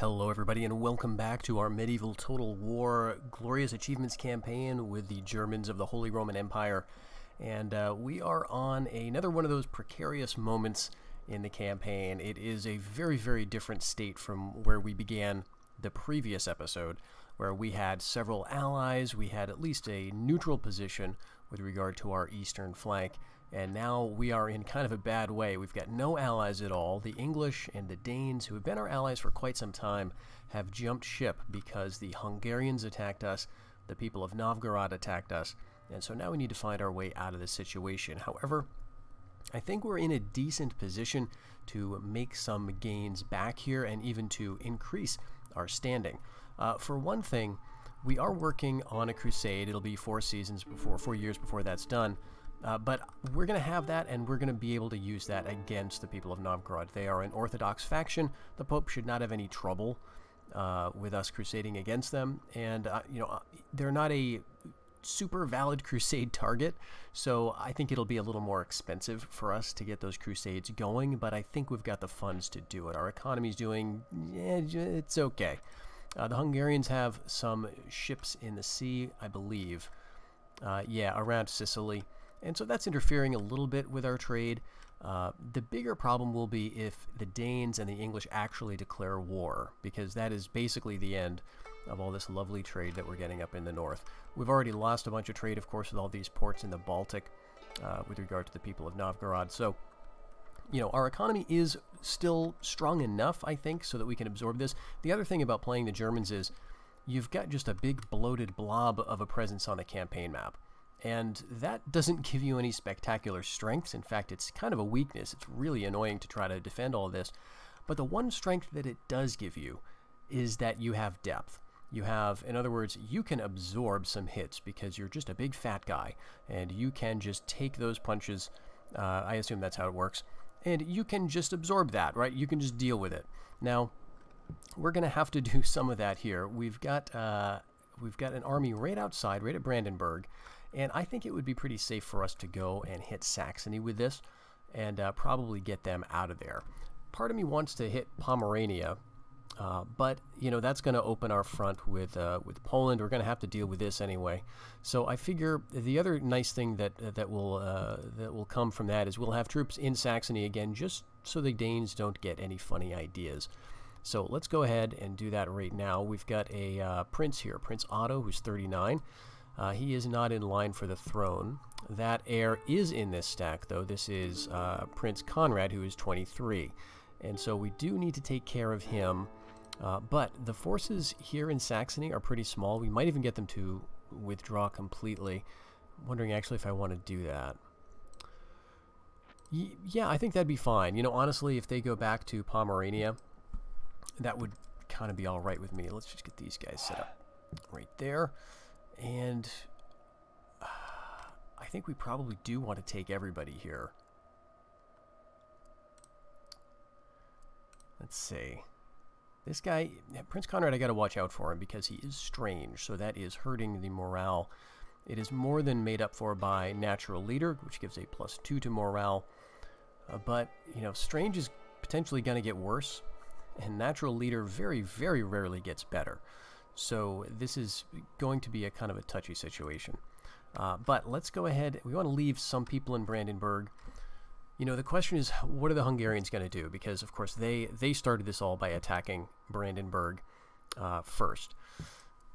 Hello, everybody, and welcome back to our Medieval Total War Glorious Achievements campaign with the Germans of the Holy Roman Empire. And uh, we are on another one of those precarious moments in the campaign. It is a very, very different state from where we began the previous episode, where we had several allies, we had at least a neutral position with regard to our eastern flank, and now we are in kind of a bad way. We've got no allies at all. The English and the Danes, who have been our allies for quite some time, have jumped ship because the Hungarians attacked us, the people of Novgorod attacked us, and so now we need to find our way out of this situation. However, I think we're in a decent position to make some gains back here and even to increase our standing. Uh, for one thing, we are working on a crusade. It'll be four seasons before, four years before that's done. Uh, but we're going to have that, and we're going to be able to use that against the people of Novgorod. They are an Orthodox faction. The Pope should not have any trouble uh, with us crusading against them, and uh, you know uh, they're not a super valid crusade target, so I think it'll be a little more expensive for us to get those crusades going. But I think we've got the funds to do it. Our economy's doing, yeah, it's okay. Uh, the Hungarians have some ships in the sea, I believe. Uh, yeah, around Sicily. And so that's interfering a little bit with our trade. Uh, the bigger problem will be if the Danes and the English actually declare war, because that is basically the end of all this lovely trade that we're getting up in the north. We've already lost a bunch of trade, of course, with all these ports in the Baltic uh, with regard to the people of Novgorod. So, you know, our economy is still strong enough, I think, so that we can absorb this. The other thing about playing the Germans is you've got just a big bloated blob of a presence on the campaign map. And that doesn't give you any spectacular strengths. In fact, it's kind of a weakness. It's really annoying to try to defend all this. But the one strength that it does give you is that you have depth. You have, in other words, you can absorb some hits because you're just a big fat guy and you can just take those punches. Uh, I assume that's how it works. And you can just absorb that, right? You can just deal with it. Now, we're going to have to do some of that here. We've got, uh, we've got an army right outside, right at Brandenburg. And I think it would be pretty safe for us to go and hit Saxony with this and uh, probably get them out of there. Part of me wants to hit Pomerania, uh, but you know that's going to open our front with uh, with Poland. We're going to have to deal with this anyway. So I figure the other nice thing that that will uh, that will come from that is we'll have troops in Saxony again, just so the Danes don't get any funny ideas. So let's go ahead and do that right now. We've got a uh, prince here, Prince Otto, who's 39. Uh, he is not in line for the throne. That heir is in this stack, though. This is uh, Prince Conrad, who is 23. And so we do need to take care of him. Uh, but the forces here in Saxony are pretty small. We might even get them to withdraw completely. I'm wondering actually if I want to do that. Yeah, I think that'd be fine. You know, honestly, if they go back to Pomerania, that would kind of be all right with me. Let's just get these guys set up right there. And uh, I think we probably do want to take everybody here. Let's see. This guy, Prince Conrad, I got to watch out for him because he is strange, so that is hurting the morale. It is more than made up for by Natural Leader, which gives a plus two to morale. Uh, but, you know, Strange is potentially going to get worse, and Natural Leader very, very rarely gets better. So this is going to be a kind of a touchy situation. Uh, but let's go ahead. We want to leave some people in Brandenburg. You know, the question is, what are the Hungarians going to do? Because, of course, they, they started this all by attacking Brandenburg uh, first.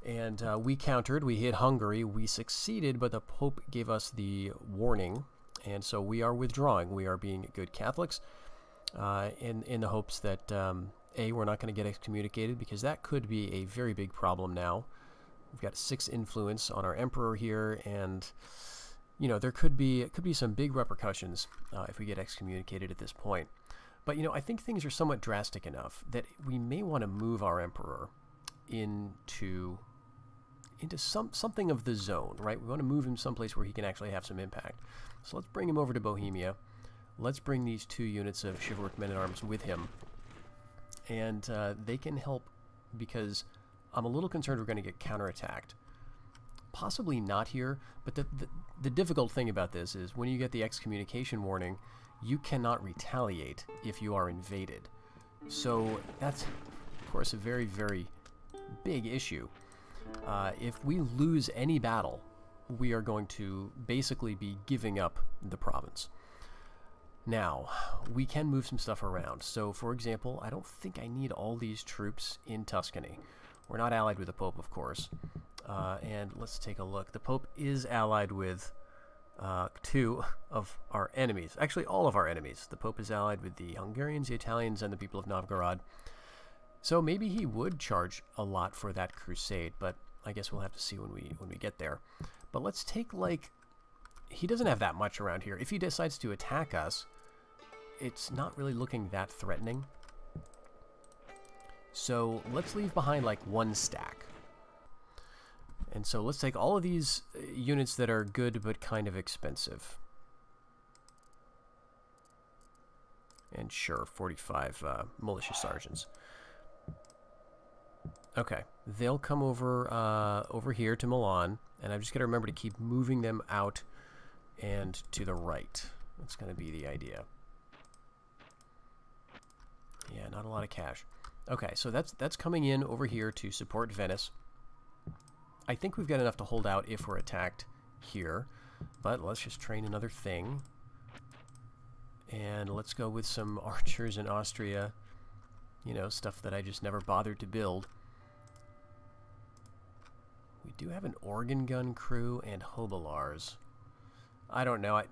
And uh, we countered. We hit Hungary. We succeeded, but the Pope gave us the warning. And so we are withdrawing. We are being good Catholics uh, in, in the hopes that um, a, we're not going to get excommunicated because that could be a very big problem now. We've got six influence on our emperor here, and you know there could be it could be some big repercussions uh, if we get excommunicated at this point. But you know I think things are somewhat drastic enough that we may want to move our emperor into into some something of the zone, right? We want to move him someplace where he can actually have some impact. So let's bring him over to Bohemia. Let's bring these two units of chivalric men-at-arms with him and uh, they can help because I'm a little concerned we're going to get counterattacked. Possibly not here, but the, the, the difficult thing about this is when you get the excommunication warning, you cannot retaliate if you are invaded. So that's of course, a very, very big issue. Uh, if we lose any battle, we are going to basically be giving up the province. Now, we can move some stuff around. So, for example, I don't think I need all these troops in Tuscany. We're not allied with the Pope, of course. Uh, and let's take a look. The Pope is allied with uh, two of our enemies. Actually, all of our enemies. The Pope is allied with the Hungarians, the Italians, and the people of Novgorod. So maybe he would charge a lot for that crusade, but I guess we'll have to see when we when we get there. But let's take like he doesn't have that much around here. If he decides to attack us, it's not really looking that threatening. So let's leave behind like one stack. And so let's take all of these uh, units that are good but kind of expensive. And sure, 45 uh, militia sergeants. Okay, they'll come over uh, over here to Milan, and I'm just going to remember to keep moving them out and to the right. That's going to be the idea. Yeah, not a lot of cash. Okay, so that's that's coming in over here to support Venice. I think we've got enough to hold out if we're attacked here, but let's just train another thing. And let's go with some archers in Austria. You know, stuff that I just never bothered to build. We do have an organ gun crew and hobilars. I don't know. I,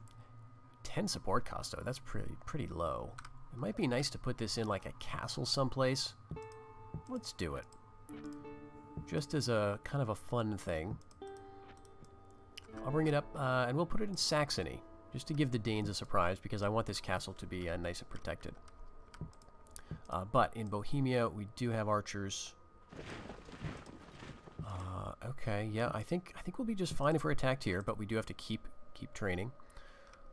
10 support cost, though. That's pretty, pretty low. It might be nice to put this in like a castle someplace. Let's do it. Just as a kind of a fun thing. I'll bring it up, uh, and we'll put it in Saxony, just to give the Danes a surprise, because I want this castle to be uh, nice and protected. Uh, but in Bohemia, we do have archers. Uh, okay, yeah, I think I think we'll be just fine if we're attacked here, but we do have to keep keep training.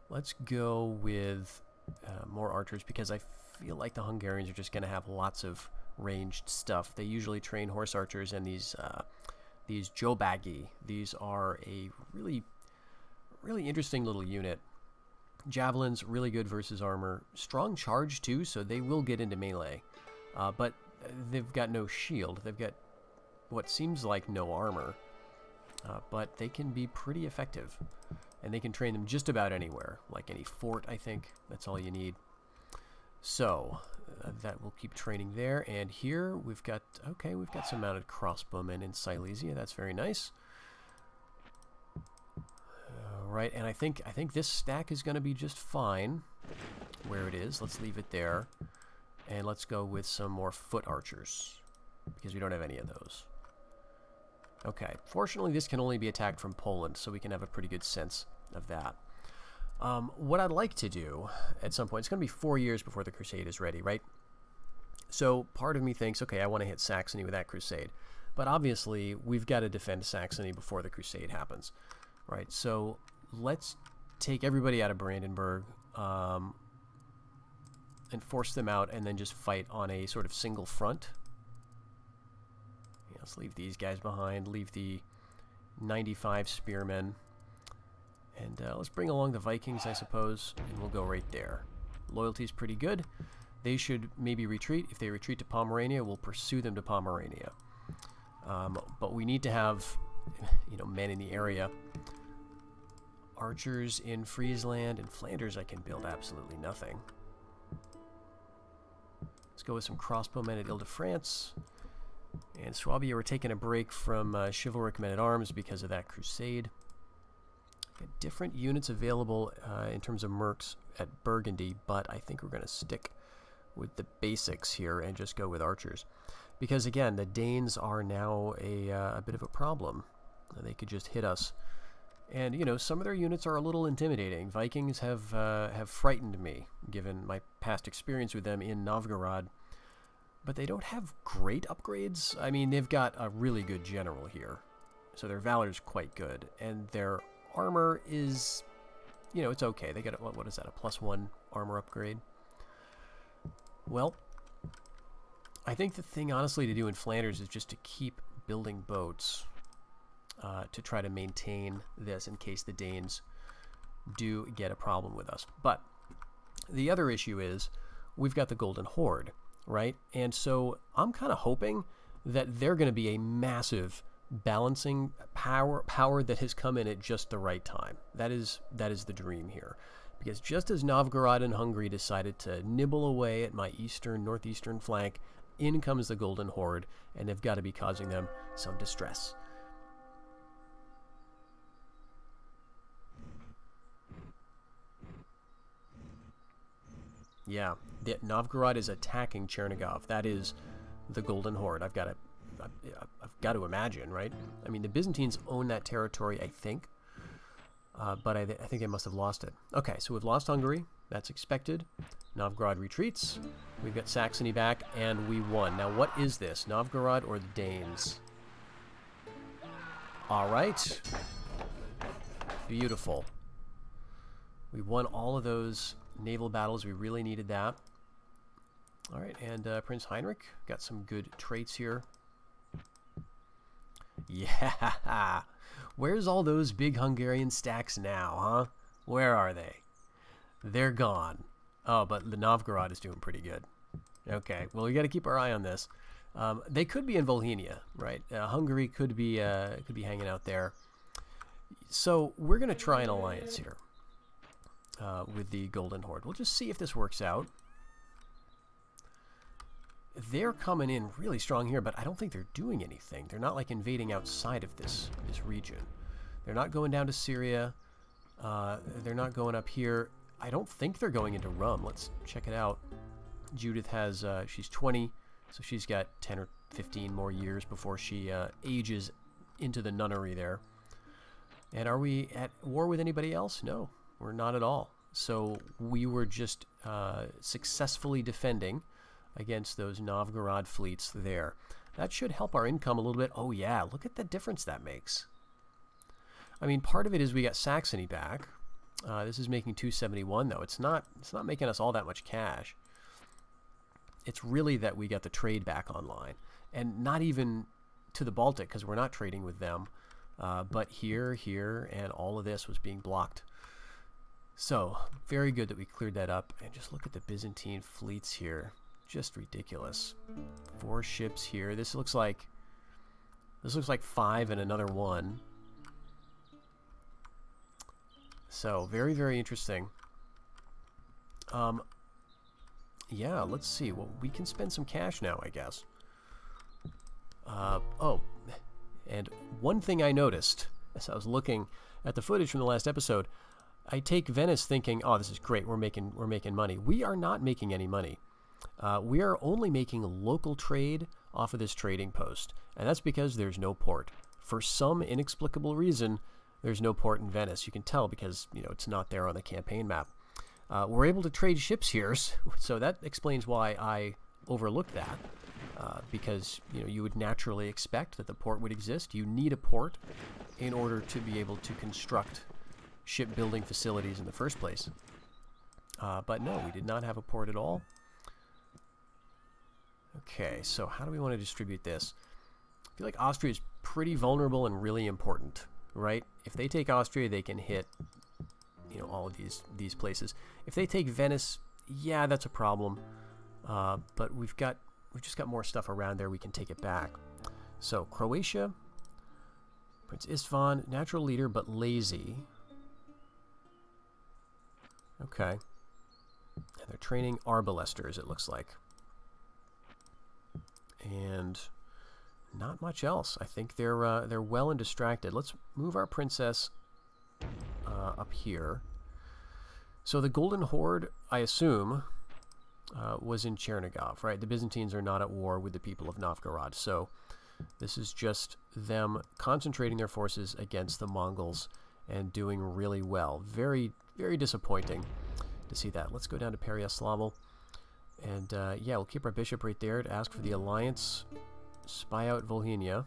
Let's go with uh, more archers because I feel like the Hungarians are just going to have lots of ranged stuff. They usually train horse archers and these uh, these Jobagi. These are a really really interesting little unit. Javelins really good versus armor. Strong charge too, so they will get into melee. Uh, but they've got no shield. They've got what seems like no armor. Uh, but they can be pretty effective. And they can train them just about anywhere, like any fort, I think. That's all you need. So, uh, that will keep training there. And here, we've got, okay, we've got some mounted crossbowmen in Silesia. That's very nice. All right, and I think, I think this stack is going to be just fine where it is. Let's leave it there. And let's go with some more foot archers, because we don't have any of those. Okay, fortunately this can only be attacked from Poland, so we can have a pretty good sense of that. Um, what I'd like to do at some point, it's going to be four years before the crusade is ready, right? So part of me thinks, okay, I want to hit Saxony with that crusade. But obviously, we've got to defend Saxony before the crusade happens, right? So let's take everybody out of Brandenburg um, and force them out and then just fight on a sort of single front Let's leave these guys behind. Leave the 95 spearmen. And uh, let's bring along the Vikings, I suppose, and we'll go right there. Loyalty's pretty good. They should maybe retreat. If they retreat to Pomerania, we'll pursue them to Pomerania. Um, but we need to have, you know, men in the area. Archers in Friesland and Flanders, I can build absolutely nothing. Let's go with some crossbowmen at Ile-de-France. And Swabia were taking a break from uh, chivalric men-at-arms because of that crusade. Different units available uh, in terms of mercs at Burgundy, but I think we're going to stick with the basics here and just go with archers. Because again, the Danes are now a, uh, a bit of a problem. They could just hit us. And, you know, some of their units are a little intimidating. Vikings have, uh, have frightened me, given my past experience with them in Novgorod but they don't have great upgrades. I mean, they've got a really good general here, so their valor is quite good, and their armor is, you know, it's okay. They got a, what is that, a plus one armor upgrade? Well, I think the thing, honestly, to do in Flanders is just to keep building boats uh, to try to maintain this in case the Danes do get a problem with us. But the other issue is we've got the Golden Horde, right? And so I'm kind of hoping that they're going to be a massive balancing power power that has come in at just the right time. That is that is the dream here. Because just as Novgorod and Hungary decided to nibble away at my eastern northeastern flank, in comes the Golden Horde, and they've got to be causing them some distress. Yeah, the, Novgorod is attacking Chernigov. That is the Golden Horde. I've got to, I've, I've got to imagine, right? I mean, the Byzantines own that territory, I think, uh, but I, th I think they must have lost it. Okay, so we've lost Hungary. That's expected. Novgorod retreats. We've got Saxony back, and we won. Now, what is this? Novgorod or the Danes? All right. Beautiful. We won all of those naval battles. We really needed that. All right, and uh, Prince Heinrich got some good traits here. Yeah. Where's all those big Hungarian stacks now, huh? Where are they? They're gone. Oh, but the Novgorod is doing pretty good. Okay, well, we got to keep our eye on this. Um, they could be in Volhynia, right? Uh, Hungary could be uh, could be hanging out there. So we're going to try an alliance here uh, with the Golden Horde. We'll just see if this works out. They're coming in really strong here, but I don't think they're doing anything. They're not like invading outside of this this region. They're not going down to Syria. Uh, they're not going up here. I don't think they're going into Rum. Let's check it out. Judith has, uh, she's 20, so she's got 10 or 15 more years before she uh, ages into the nunnery there. And are we at war with anybody else? No, we're not at all. So we were just uh, successfully defending against those Novgorod fleets there. That should help our income a little bit. Oh yeah, look at the difference that makes. I mean, part of it is we got Saxony back, uh, this is making 271 though. It's not it's not making us all that much cash. It's really that we got the trade back online, and not even to the Baltic because we're not trading with them. Uh, but here, here, and all of this was being blocked. So very good that we cleared that up. And just look at the Byzantine fleets here. Just ridiculous. Four ships here. This looks like this looks like five and another one. So, very, very interesting. Um, yeah, let's see. Well, we can spend some cash now, I guess. Uh, oh, and one thing I noticed as I was looking at the footage from the last episode, I take Venice thinking, "Oh, this is great. We're making we're making money." We are not making any money. Uh, we are only making local trade off of this trading post, and that's because there's no port. For some inexplicable reason, there's no port in Venice. You can tell because you know it's not there on the campaign map. Uh, we're able to trade ships here, so that explains why I overlooked that. Uh, because you know you would naturally expect that the port would exist. You need a port in order to be able to construct shipbuilding facilities in the first place. Uh, but no, we did not have a port at all. Okay, so how do we want to distribute this? I feel like Austria is pretty vulnerable and really important right? If they take Austria, they can hit, you know, all of these these places. If they take Venice, yeah, that's a problem. Uh, but we've got we've just got more stuff around there. We can take it back. So Croatia, Prince Istvan, natural leader but lazy. Okay. And they're training arbalesters, it looks like. And not much else. I think they're uh, they're well and distracted. Let's move our princess uh, up here. So the Golden Horde, I assume, uh, was in Chernigov, right? The Byzantines are not at war with the people of Novgorod, so this is just them concentrating their forces against the Mongols and doing really well. Very, very disappointing to see that. Let's go down to Pereyaslav. And uh, yeah, we'll keep our bishop right there to ask for the alliance spy out Volhynia.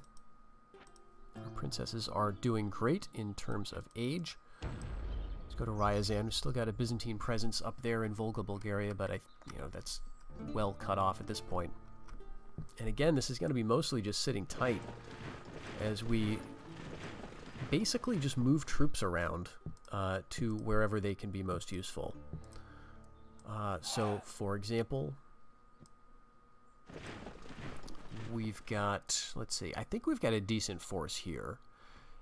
Our princesses are doing great in terms of age. Let's go to Ryazan. We've still got a Byzantine presence up there in Volga, Bulgaria, but I, you know, that's well cut off at this point. And again, this is going to be mostly just sitting tight as we basically just move troops around uh, to wherever they can be most useful. Uh, so, for example, we've got, let's see, I think we've got a decent force here.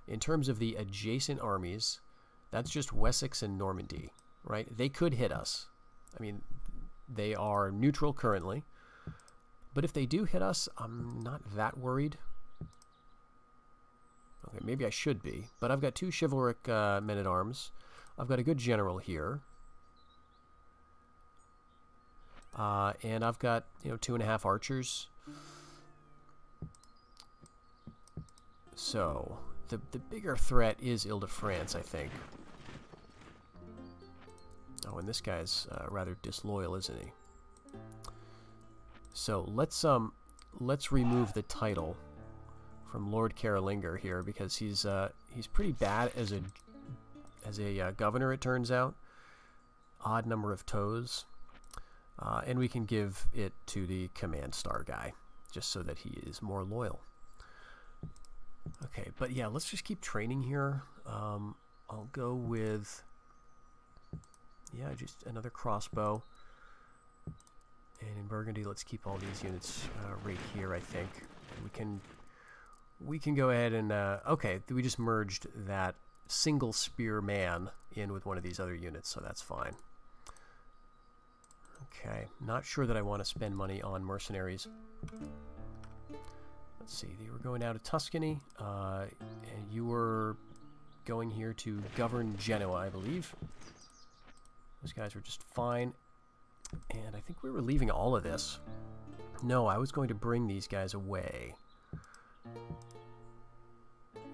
In terms of the adjacent armies, that's just Wessex and Normandy, right? They could hit us. I mean, they are neutral currently. But if they do hit us, I'm not that worried. Okay, maybe I should be. But I've got two chivalric uh, men-at-arms. I've got a good general here. Uh, and I've got, you know, two and a half archers. So, the, the bigger threat is Ile-de-France, I think. Oh, and this guy's uh, rather disloyal, isn't he? So let's um let's remove the title from Lord Carolinger here because he's uh, he's pretty bad as a as a uh, governor. It turns out, odd number of toes, uh, and we can give it to the command star guy just so that he is more loyal. Okay, but yeah, let's just keep training here. Um, I'll go with yeah, just another crossbow. And in Burgundy, let's keep all these units uh, right here, I think. We can we can go ahead and, uh, okay, we just merged that single spear man in with one of these other units, so that's fine. Okay, not sure that I want to spend money on mercenaries. Let's see, they were going out of Tuscany, uh, and you were going here to govern Genoa, I believe. Those guys were just fine. And I think we were leaving all of this. No, I was going to bring these guys away.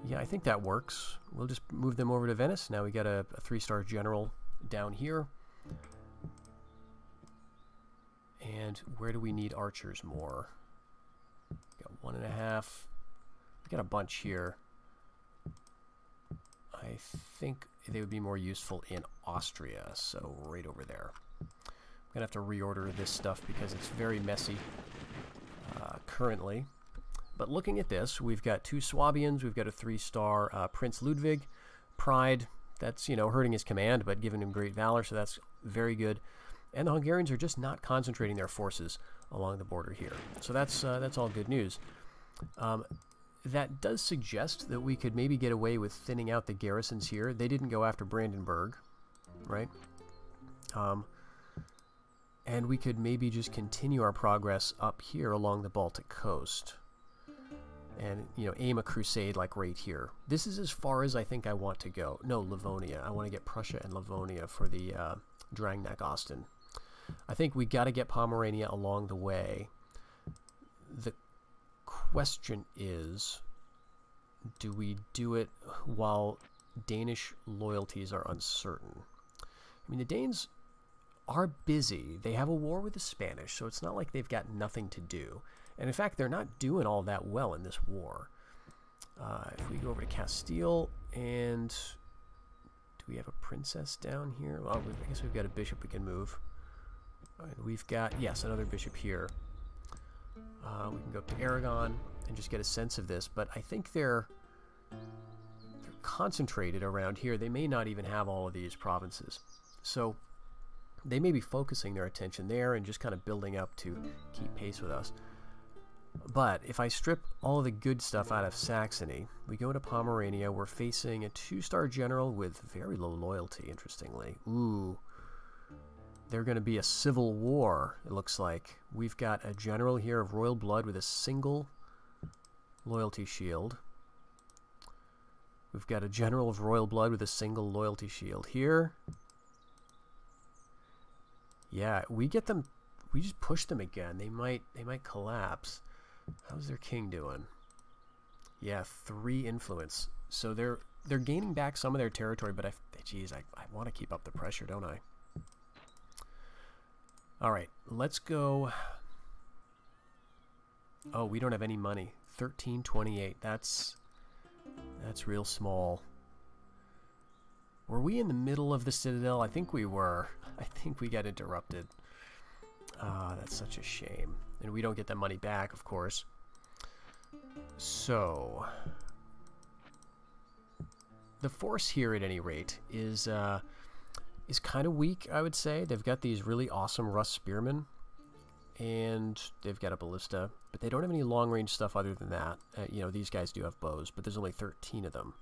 Yeah, I think that works. We'll just move them over to Venice. Now we got a, a three-star general down here. And where do we need archers more? Got one and a half. We got a bunch here. I think they would be more useful in Austria, so right over there. I'm going to have to reorder this stuff because it's very messy uh, currently. But looking at this, we've got two Swabians, we've got a three-star uh, Prince Ludwig, Pride, that's, you know, hurting his command, but giving him great valor, so that's very good. And the Hungarians are just not concentrating their forces along the border here. So that's, uh, that's all good news. Um, that does suggest that we could maybe get away with thinning out the garrisons here. They didn't go after Brandenburg, right? Um, and we could maybe just continue our progress up here along the Baltic coast and you know aim a crusade like right here this is as far as I think I want to go no Livonia I want to get Prussia and Livonia for the uh, Drang nach Osten I think we got to get Pomerania along the way the question is do we do it while Danish loyalties are uncertain? I mean, the Danes are busy. They have a war with the Spanish, so it's not like they've got nothing to do. And in fact, they're not doing all that well in this war. Uh, if we go over to Castile, and do we have a princess down here? Well, I guess we've got a bishop we can move. And we've got, yes, another bishop here. Uh, we can go up to Aragon and just get a sense of this, but I think they're they're concentrated around here. They may not even have all of these provinces. So they may be focusing their attention there and just kind of building up to keep pace with us. But if I strip all the good stuff out of Saxony, we go to Pomerania, we're facing a two-star general with very low loyalty, interestingly. Ooh, they're going to be a civil war, it looks like. We've got a general here of royal blood with a single loyalty shield. We've got a general of royal blood with a single loyalty shield here. Yeah, we get them we just push them again. They might they might collapse. How's their king doing? Yeah, three influence. So they're they're gaining back some of their territory, but I geez, I, I want to keep up the pressure, don't I? All right, let's go. Oh, we don't have any money. 1328. That's that's real small. Were we in the middle of the citadel? I think we were. I think we got interrupted. Ah, that's such a shame. And we don't get that money back, of course. So, the force here, at any rate, is uh, is kind of weak. I would say they've got these really awesome Russ spearmen, and they've got a ballista, but they don't have any long-range stuff other than that. Uh, you know, these guys do have bows, but there's only 13 of them.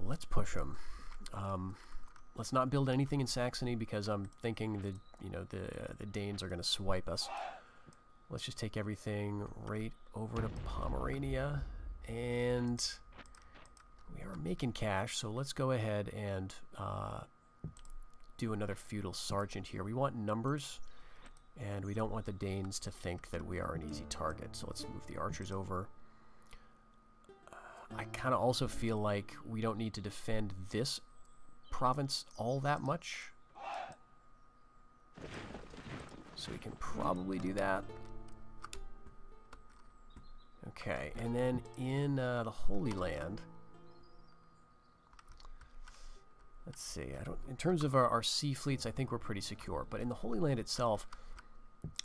Let's push them. Um, let's not build anything in Saxony because I'm thinking that you know the uh, the Danes are going to swipe us. Let's just take everything right over to Pomerania, and we are making cash. So let's go ahead and uh, do another feudal sergeant here. We want numbers, and we don't want the Danes to think that we are an easy target. So let's move the archers over. I kind of also feel like we don't need to defend this province all that much. So we can probably do that. Okay, and then in uh, the Holy Land, let's see. I don't. In terms of our, our sea fleets, I think we're pretty secure. But in the Holy Land itself,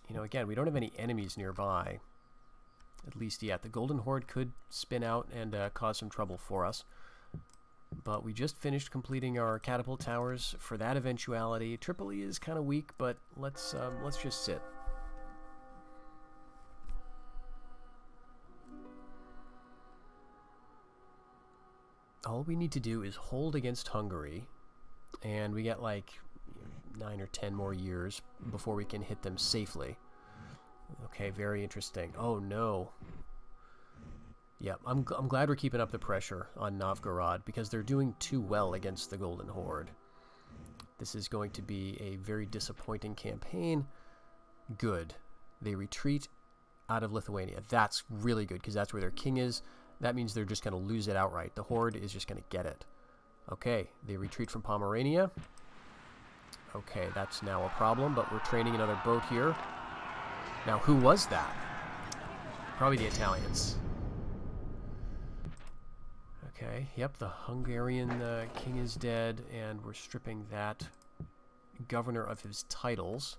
you know, again, we don't have any enemies nearby. At least yet. The Golden Horde could spin out and uh, cause some trouble for us. But we just finished completing our catapult towers for that eventuality. Tripoli is kind of weak, but let's um, let's just sit. All we need to do is hold against Hungary, and we get like nine or ten more years before we can hit them safely. Okay, very interesting. Oh no. Yeah, I'm, I'm glad we're keeping up the pressure on Novgorod because they're doing too well against the Golden Horde. This is going to be a very disappointing campaign. Good. They retreat out of Lithuania. That's really good because that's where their king is. That means they're just going to lose it outright. The Horde is just going to get it. Okay, they retreat from Pomerania. Okay, that's now a problem, but we're training another boat here. Now, who was that? Probably the Italians. Okay, yep, the Hungarian uh, king is dead, and we're stripping that governor of his titles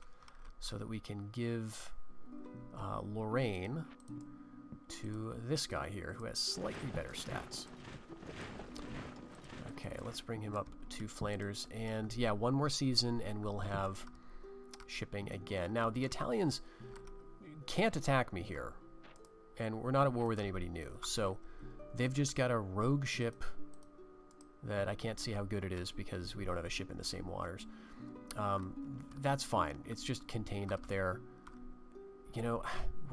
so that we can give uh, Lorraine to this guy here, who has slightly better stats. Okay, let's bring him up to Flanders, and yeah, one more season, and we'll have shipping again. Now, the Italians can't attack me here, and we're not at war with anybody new, so they've just got a rogue ship that I can't see how good it is because we don't have a ship in the same waters. Um, that's fine. It's just contained up there. You know,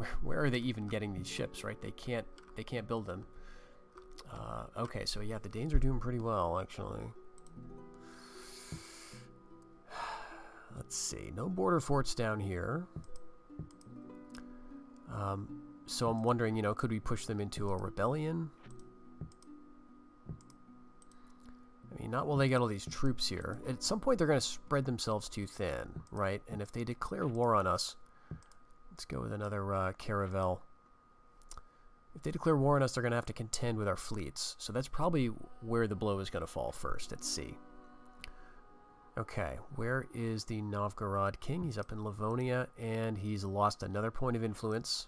where, where are they even getting these ships, right? They can't they can't build them. Uh, okay, so yeah, the Danes are doing pretty well, actually. Let's see. No border forts down here. Um, so I'm wondering, you know, could we push them into a rebellion? I mean, not while they got all these troops here. At some point, they're going to spread themselves too thin, right? And if they declare war on us, let's go with another uh, caravel. If they declare war on us, they're going to have to contend with our fleets. So that's probably where the blow is going to fall first, at sea. Okay, where is the Novgorod king? He's up in Livonia, and he's lost another point of influence.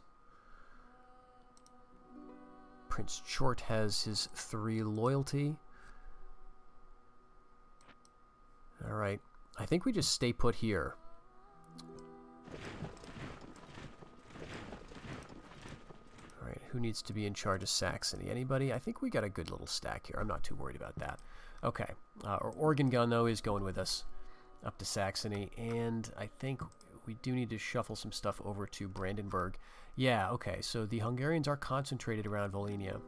Prince Chort has his three loyalty. Alright, I think we just stay put here. Who needs to be in charge of Saxony? Anybody? I think we got a good little stack here. I'm not too worried about that. Okay. Uh, our organ gun, though, is going with us up to Saxony. And I think we do need to shuffle some stuff over to Brandenburg. Yeah, okay. So the Hungarians are concentrated around Volhynia.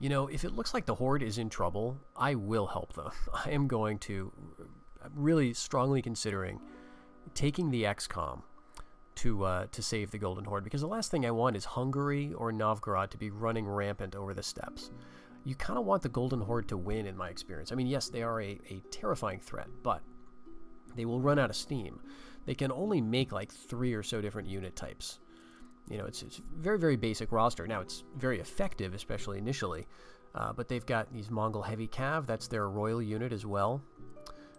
You know, if it looks like the Horde is in trouble, I will help them. I am going to, I'm really strongly considering taking the ex-comm to uh, to save the Golden Horde because the last thing I want is Hungary or Novgorod to be running rampant over the steppes you kind of want the Golden Horde to win, in my experience. I mean, yes, they are a, a terrifying threat, but they will run out of steam. They can only make like three or so different unit types. You know, it's, it's very, very basic roster. Now, it's very effective, especially initially, uh, but they've got these Mongol Heavy Cav, that's their royal unit as well.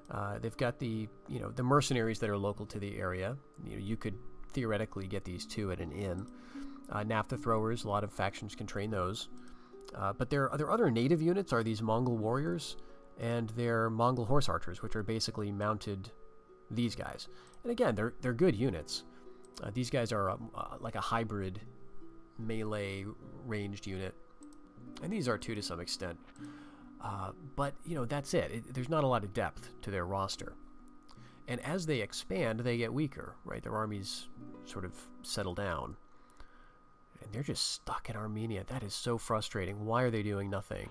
Uh, they've got the, you know, the mercenaries that are local to the area. You know, you could theoretically get these two at an inn. Uh, naphtha throwers, a lot of factions can train those. Uh, but their, are their other native units are these Mongol warriors and their Mongol horse archers, which are basically mounted these guys. And again, they're, they're good units. Uh, these guys are um, uh, like a hybrid melee ranged unit. And these are too to some extent. Uh, but, you know, that's it. it. There's not a lot of depth to their roster. And as they expand, they get weaker, right? Their armies sort of settle down. And they're just stuck in Armenia. That is so frustrating. Why are they doing nothing?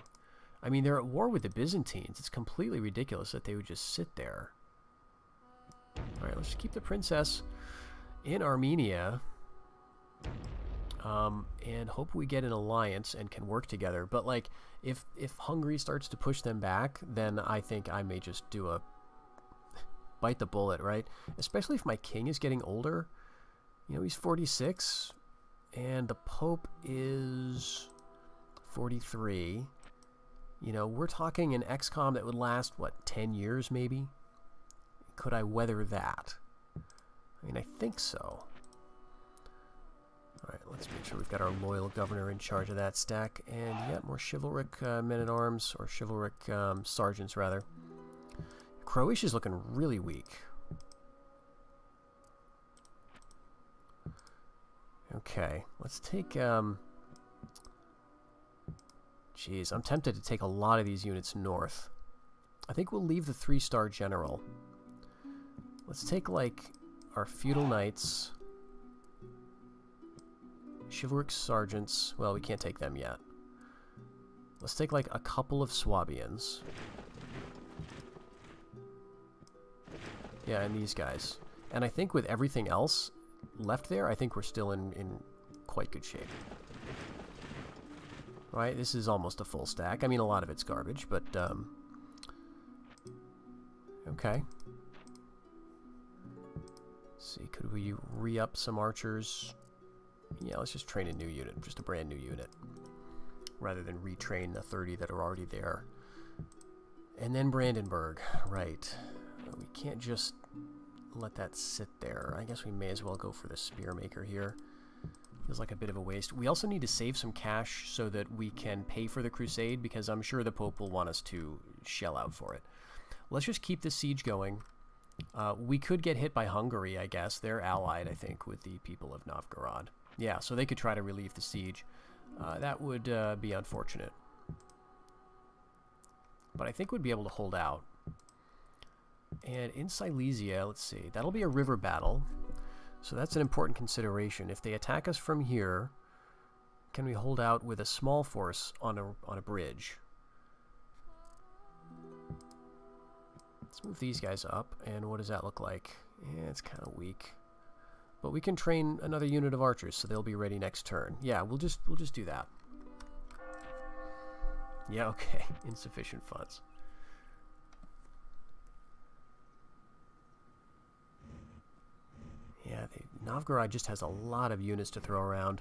I mean, they're at war with the Byzantines. It's completely ridiculous that they would just sit there. Alright, let's keep the princess in Armenia. Um, and hope we get an alliance and can work together. But, like, if, if Hungary starts to push them back, then I think I may just do a... bite the bullet, right? Especially if my king is getting older. You know, he's 46. And the Pope is 43. You know, we're talking an ex-comm that would last, what, 10 years maybe? Could I weather that? I mean, I think so. Alright, let's make sure we've got our loyal governor in charge of that stack. And, yeah, more chivalric uh, men-at-arms, or chivalric um, sergeants, rather. Croatia's looking really weak. Okay, let's take, um... Jeez, I'm tempted to take a lot of these units north. I think we'll leave the three-star general. Let's take, like, our feudal knights, chivalric sergeants. Well, we can't take them yet. Let's take, like, a couple of Swabians. Yeah, and these guys. And I think with everything else left there, I think we're still in, in quite good shape. Right, this is almost a full stack. I mean, a lot of it's garbage, but, um... Okay see, could we re-up some archers? Yeah, let's just train a new unit, just a brand new unit, rather than retrain the 30 that are already there. And then Brandenburg, right. We can't just let that sit there. I guess we may as well go for the spear maker here. Feels like a bit of a waste. We also need to save some cash so that we can pay for the crusade, because I'm sure the Pope will want us to shell out for it. Let's just keep the siege going. Uh, we could get hit by Hungary, I guess. They're allied, I think, with the people of Novgorod. Yeah, so they could try to relieve the siege. Uh, that would uh, be unfortunate. But I think we'd be able to hold out. And in Silesia, let's see, that'll be a river battle. So that's an important consideration. If they attack us from here, can we hold out with a small force on a, on a bridge? Let's move these guys up, and what does that look like? Yeah, it's kind of weak. But we can train another unit of archers, so they'll be ready next turn. Yeah, we'll just we'll just do that. Yeah, okay. Insufficient funds. Yeah, they, Novgorod just has a lot of units to throw around.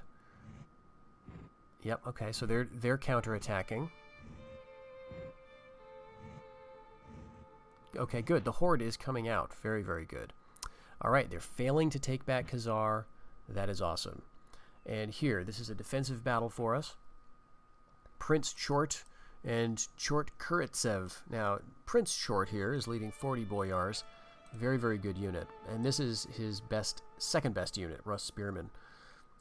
Yep, okay, so they're they're counterattacking. Okay, good. The Horde is coming out. Very, very good. All right, they're failing to take back Khazar. That is awesome. And here, this is a defensive battle for us. Prince Chort and Chort Kuritsev. Now, Prince Chort here is leading 40 Boyars. Very, very good unit. And this is his best, second best unit, Russ Spearman.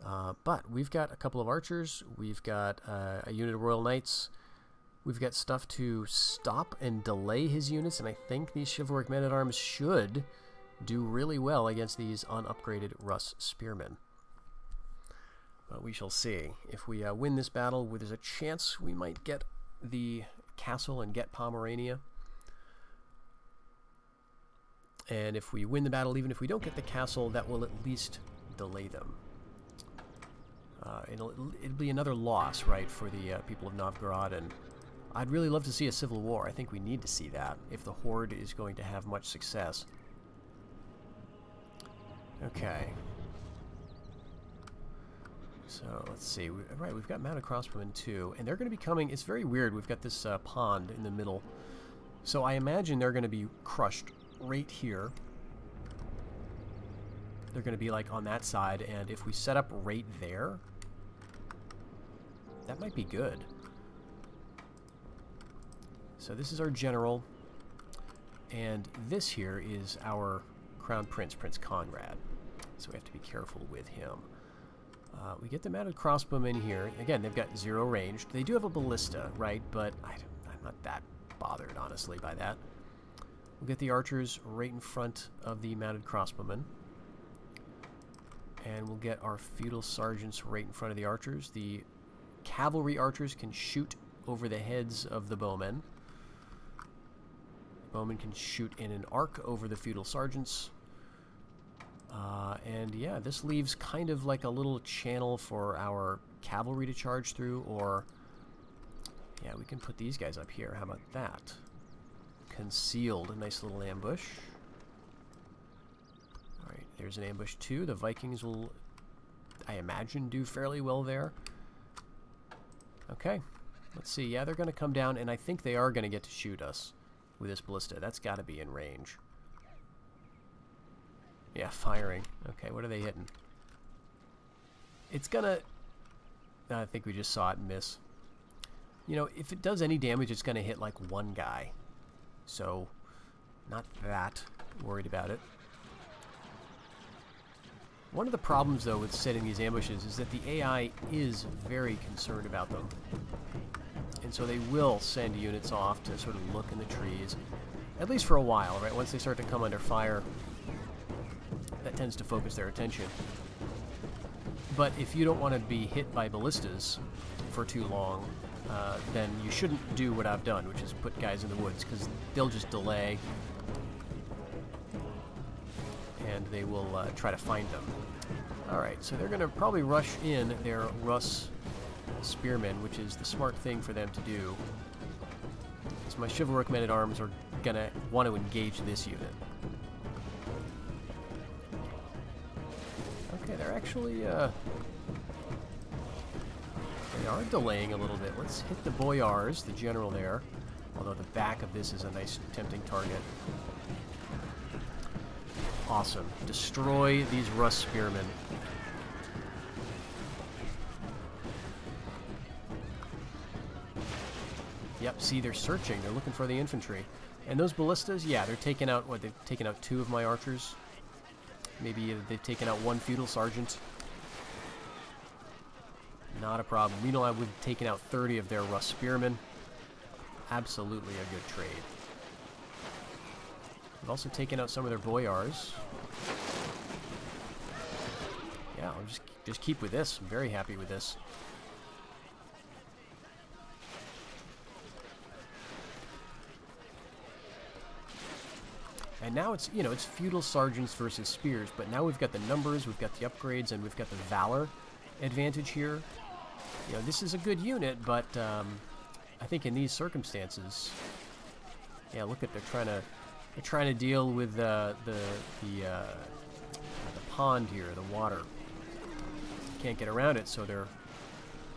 Uh, but we've got a couple of archers. We've got uh, a unit of Royal Knights. We've got stuff to stop and delay his units, and I think these chivalric men-at-arms should do really well against these unupgraded Russ spearmen. But we shall see. If we uh, win this battle, there's a chance we might get the castle and get Pomerania. And if we win the battle, even if we don't get the castle, that will at least delay them. Uh, it'll, it'll be another loss, right, for the uh, people of Novgorod and I'd really love to see a civil war. I think we need to see that if the Horde is going to have much success. Okay. So, let's see. We, right, we've got mounted crossbowmen too, and they're going to be coming... It's very weird. We've got this uh, pond in the middle. So I imagine they're going to be crushed right here. They're going to be, like, on that side, and if we set up right there, that might be good. So this is our general, and this here is our Crown Prince, Prince Conrad. So we have to be careful with him. Uh, we get the mounted crossbowmen here. Again, they've got zero range. They do have a ballista, right? But I, I'm not that bothered, honestly, by that. We'll get the archers right in front of the mounted crossbowmen. And we'll get our feudal sergeants right in front of the archers. The cavalry archers can shoot over the heads of the bowmen. Bowmen can shoot in an arc over the feudal sergeants. Uh, and yeah, this leaves kind of like a little channel for our cavalry to charge through, or yeah, we can put these guys up here. How about that? Concealed, a nice little ambush. Alright, there's an ambush too. The Vikings will, I imagine, do fairly well there. Okay, let's see. Yeah, they're going to come down, and I think they are going to get to shoot us with this ballista. That's got to be in range. Yeah, firing. Okay, what are they hitting? It's gonna... I think we just saw it miss. You know, if it does any damage, it's gonna hit like one guy. So, not that worried about it. One of the problems, though, with setting these ambushes is that the AI is very concerned about them. And so they will send units off to sort of look in the trees, at least for a while, right? Once they start to come under fire, that tends to focus their attention. But if you don't want to be hit by ballistas for too long, uh, then you shouldn't do what I've done, which is put guys in the woods, because they'll just delay and they will uh, try to find them. Alright, so they're going to probably rush in their Russ spearmen, which is the smart thing for them to do. So my chivalric men-at-arms are going to want to engage this unit. Okay, they're actually, uh... They are delaying a little bit. Let's hit the Boyars, the general there. Although the back of this is a nice, tempting target. Awesome. Destroy these Rust Spearmen. Yep, see, they're searching. They're looking for the infantry. And those ballistas, yeah, they're taking out, what, they've taken out two of my archers. Maybe they've taken out one feudal sergeant. Not a problem. Meanwhile, we've taken out 30 of their Russ spearmen. Absolutely a good trade. We've also taken out some of their boyars. Yeah, I'll just just keep with this. I'm very happy with this. And now it's, you know, it's feudal sergeants versus spears, but now we've got the numbers, we've got the upgrades, and we've got the valor advantage here. You know, this is a good unit, but um, I think in these circumstances, yeah, look at they're trying to they're trying to deal with uh, the the uh, the pond here, the water. Can't get around it, so they're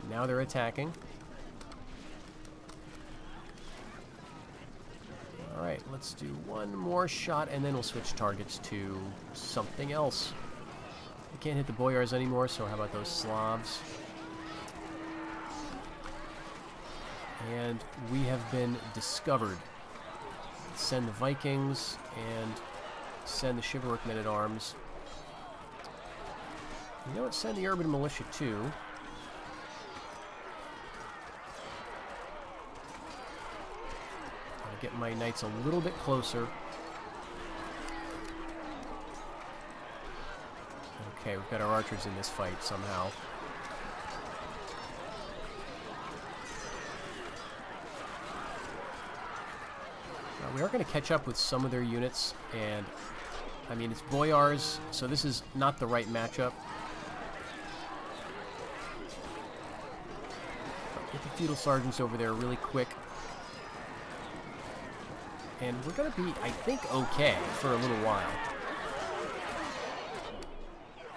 now they're attacking. Alright, let's do one more shot and then we'll switch targets to something else. We can't hit the Boyars anymore, so how about those Slavs? And we have been discovered. Send the Vikings and send the chivalric men-at-arms. You know what? Send the urban militia too. get my knights a little bit closer. Okay, we've got our archers in this fight somehow. We are going to catch up with some of their units, and I mean, it's Boyars, so this is not the right matchup. Get the feudal sergeants over there really quick and we're going to be, I think, okay for a little while.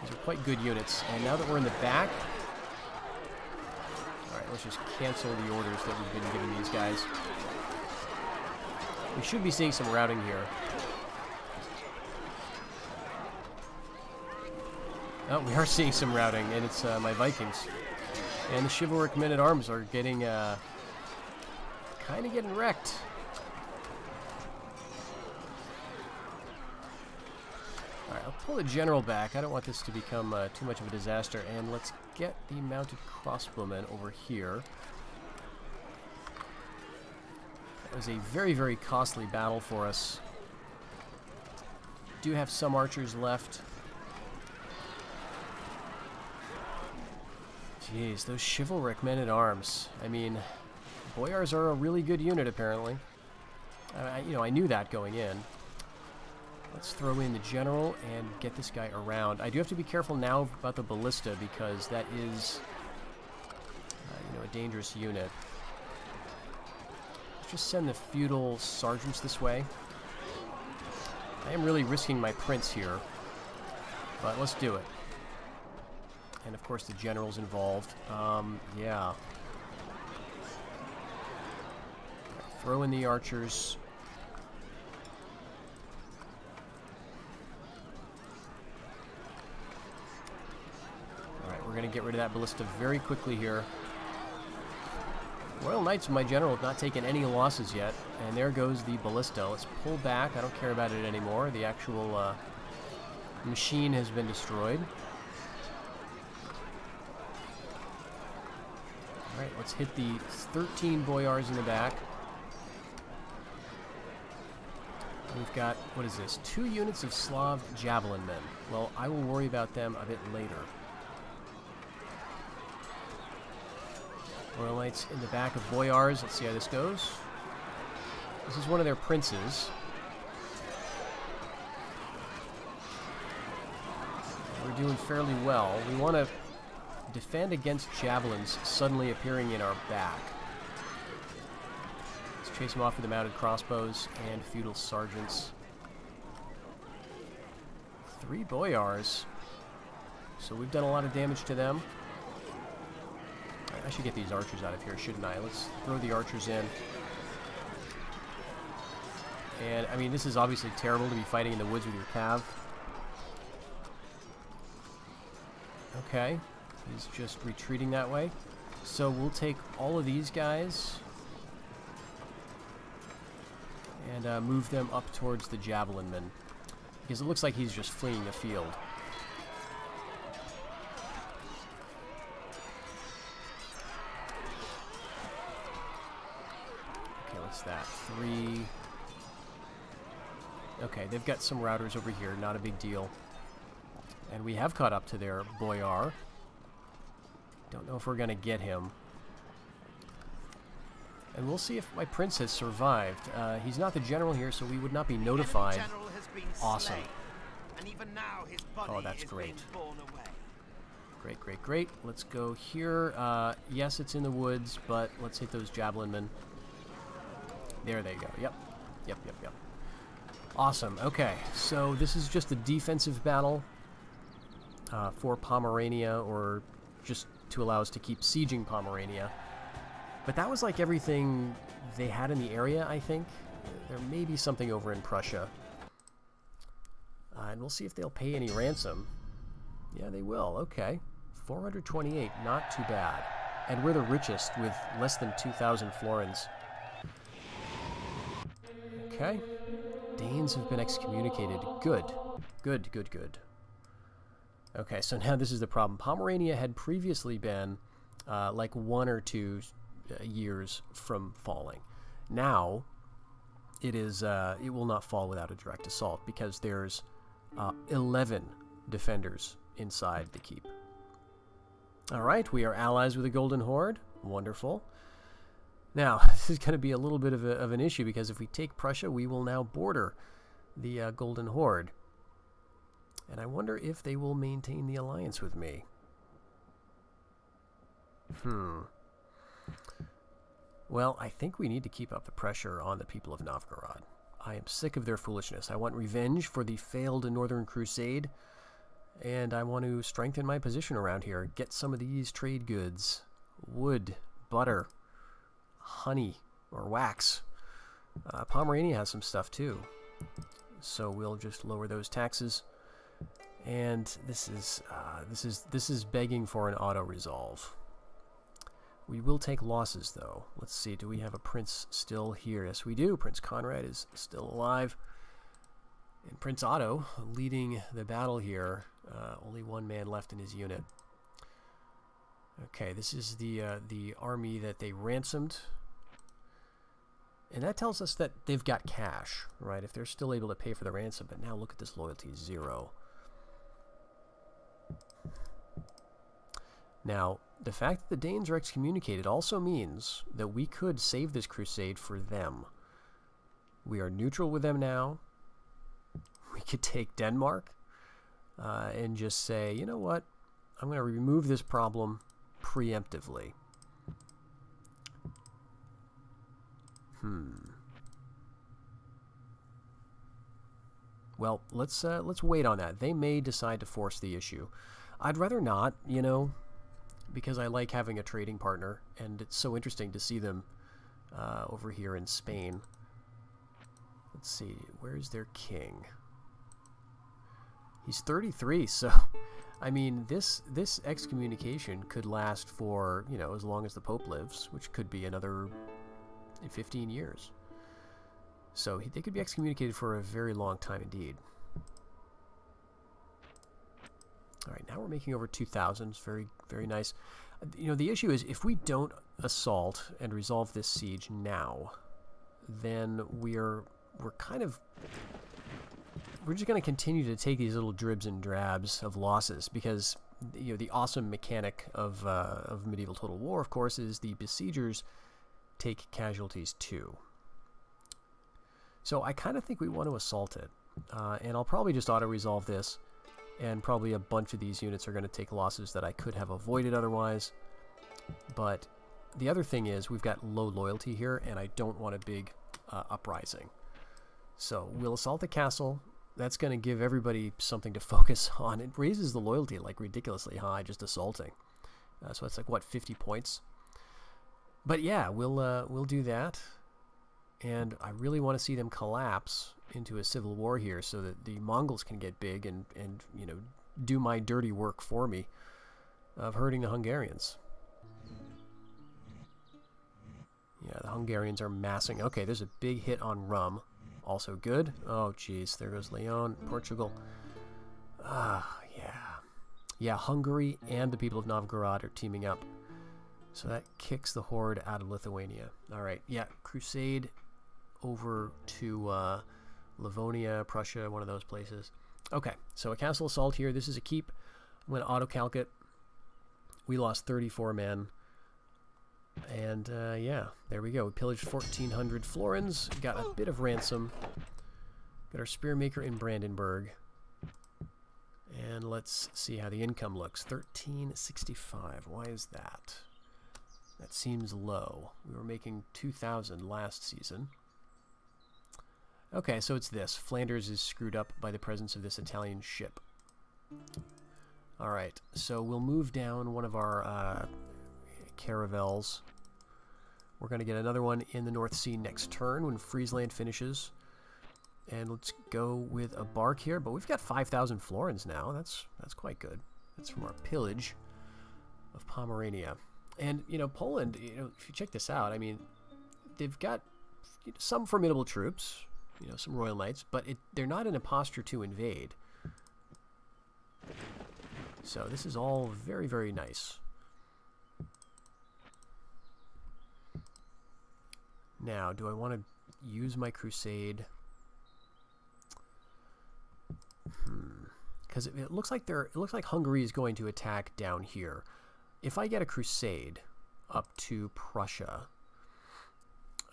These are quite good units, and now that we're in the back, alright, let's just cancel the orders that we've been giving these guys. We should be seeing some routing here. Oh, we are seeing some routing, and it's uh, my Vikings. And the chivalric men-at-arms are getting, uh, kind of getting wrecked. Alright, I'll pull the general back. I don't want this to become uh, too much of a disaster. And let's get the mounted crossbowmen over here. It was a very, very costly battle for us. Do have some archers left. Jeez, those chivalric men-at-arms. I mean, Boyars are a really good unit, apparently. I, you know, I knew that going in. Let's throw in the general and get this guy around. I do have to be careful now about the ballista because that is, uh, you know, a dangerous unit. Just send the feudal sergeants this way. I am really risking my prince here, but let's do it. And of course the general's involved. Um, yeah. Throw in the archers. Alright, we're going to get rid of that ballista very quickly here. Royal Knights, my general, have not taken any losses yet. And there goes the ballista. Let's pull back. I don't care about it anymore. The actual uh, machine has been destroyed. Alright, let's hit the 13 boyars in the back. We've got, what is this? Two units of Slav javelin men. Well, I will worry about them a bit later. Royal Knights in the back of Boyars. Let's see how this goes. This is one of their princes. We're doing fairly well. We want to defend against javelins suddenly appearing in our back. Let's chase them off with the mounted crossbows and feudal sergeants. Three boyars. So we've done a lot of damage to them. I should get these archers out of here, shouldn't I? Let's throw the archers in. And, I mean, this is obviously terrible to be fighting in the woods with your cav. Okay. He's just retreating that way. So we'll take all of these guys and uh, move them up towards the javelin men. Because it looks like he's just fleeing the field. Three... Okay, they've got some routers over here, not a big deal. And we have caught up to their Boyar. Don't know if we're going to get him. And we'll see if my prince has survived. Uh, he's not the general here, so we would not be notified. Awesome. oh, that's great. Great, great, great. Let's go here. Uh, yes, it's in the woods, but let's hit those javelin men. There they go. Yep. Yep, yep, yep. Awesome. Okay, so this is just a defensive battle uh, for Pomerania, or just to allow us to keep sieging Pomerania. But that was like everything they had in the area, I think. There may be something over in Prussia. Uh, and we'll see if they'll pay any ransom. Yeah, they will. Okay. 428, not too bad. And we're the richest with less than 2,000 florins. Okay. Danes have been excommunicated. Good. Good, good, good. Okay, so now this is the problem. Pomerania had previously been uh, like one or two uh, years from falling. Now, it is uh, it will not fall without a direct assault because there's uh, 11 defenders inside the keep. All right, we are allies with the Golden Horde. Wonderful. Now, this is going to be a little bit of, a, of, an issue because if we take Prussia, we will now border the uh, Golden Horde. And I wonder if they will maintain the alliance with me. Hmm. Well, I think we need to keep up the pressure on the people of Novgorod. I am sick of their foolishness. I want revenge for the failed Northern Crusade, and I want to strengthen my position around here. Get some of these trade goods. Wood, butter, honey, or wax. Uh, Pomerania has some stuff too. So we'll just lower those taxes. And this is uh, this is this is begging for an auto resolve. We will take losses though. Let's see, do we have a prince still here? Yes, we do. Prince Conrad is still alive. And Prince Otto leading the battle here. Uh, only one man left in his unit. Okay, this is the uh, the army that they ransomed. And that tells us that they've got cash, right? If they're still able to pay for the ransom. But now look at this loyalty, zero. Now, the fact that the Danes are excommunicated also means that we could save this crusade for them. We are neutral with them now. We could take Denmark uh, and just say, you know what? I'm going to remove this problem preemptively. Hmm. Well, let's uh, let's wait on that. They may decide to force the issue. I'd rather not, you know, because I like having a trading partner, and it's so interesting to see them uh, over here in Spain. Let's see, where's their king? He's 33, so I mean, this this excommunication could last for you know as long as the Pope lives, which could be another 15 years. So he, they could be excommunicated for a very long time indeed. All right, now we're making over 2,000. It's very, very nice. You know, the issue is if we don't assault and resolve this siege now, then we're we're kind of we're just going to continue to take these little dribs and drabs of losses because you know the awesome mechanic of uh, of medieval total war, of course, is the besiegers take casualties too. So I kind of think we want to assault it, uh, and I'll probably just auto resolve this, and probably a bunch of these units are going to take losses that I could have avoided otherwise. But the other thing is we've got low loyalty here, and I don't want a big uh, uprising. So we'll assault the castle, that's going to give everybody something to focus on. It raises the loyalty like ridiculously high just assaulting. Uh, so it's like what 50 points. But yeah, we'll uh, we'll do that, and I really want to see them collapse into a civil war here, so that the Mongols can get big and and you know do my dirty work for me of hurting the Hungarians. Yeah, the Hungarians are massing. Okay, there's a big hit on Rum also good. Oh, jeez. There goes Leon, Portugal. Ah, yeah. Yeah, Hungary and the people of Novgorod are teaming up. So that kicks the horde out of Lithuania. All right. Yeah, crusade over to uh, Livonia, Prussia, one of those places. Okay, so a castle assault here. This is a keep. I'm going to auto-calc it. We lost 34 men. And uh, yeah, there we go. We pillaged 1,400 florins, got a bit of ransom, got our spearmaker in Brandenburg. And let's see how the income looks. 1365. Why is that? That seems low. We were making 2,000 last season. Okay, so it's this. Flanders is screwed up by the presence of this Italian ship. Alright, so we'll move down one of our uh, caravels. We're going to get another one in the North Sea next turn when Friesland finishes. And let's go with a bark here. But we've got 5,000 florins now. That's that's quite good. That's from our pillage of Pomerania. And, you know, Poland, you know, if you check this out, I mean, they've got some formidable troops, you know, some Royal Knights, but it, they're not in a posture to invade. So this is all very, very nice. Now, do I want to use my crusade? Hmm. Because it, it looks like they're it looks like Hungary is going to attack down here. If I get a crusade up to Prussia,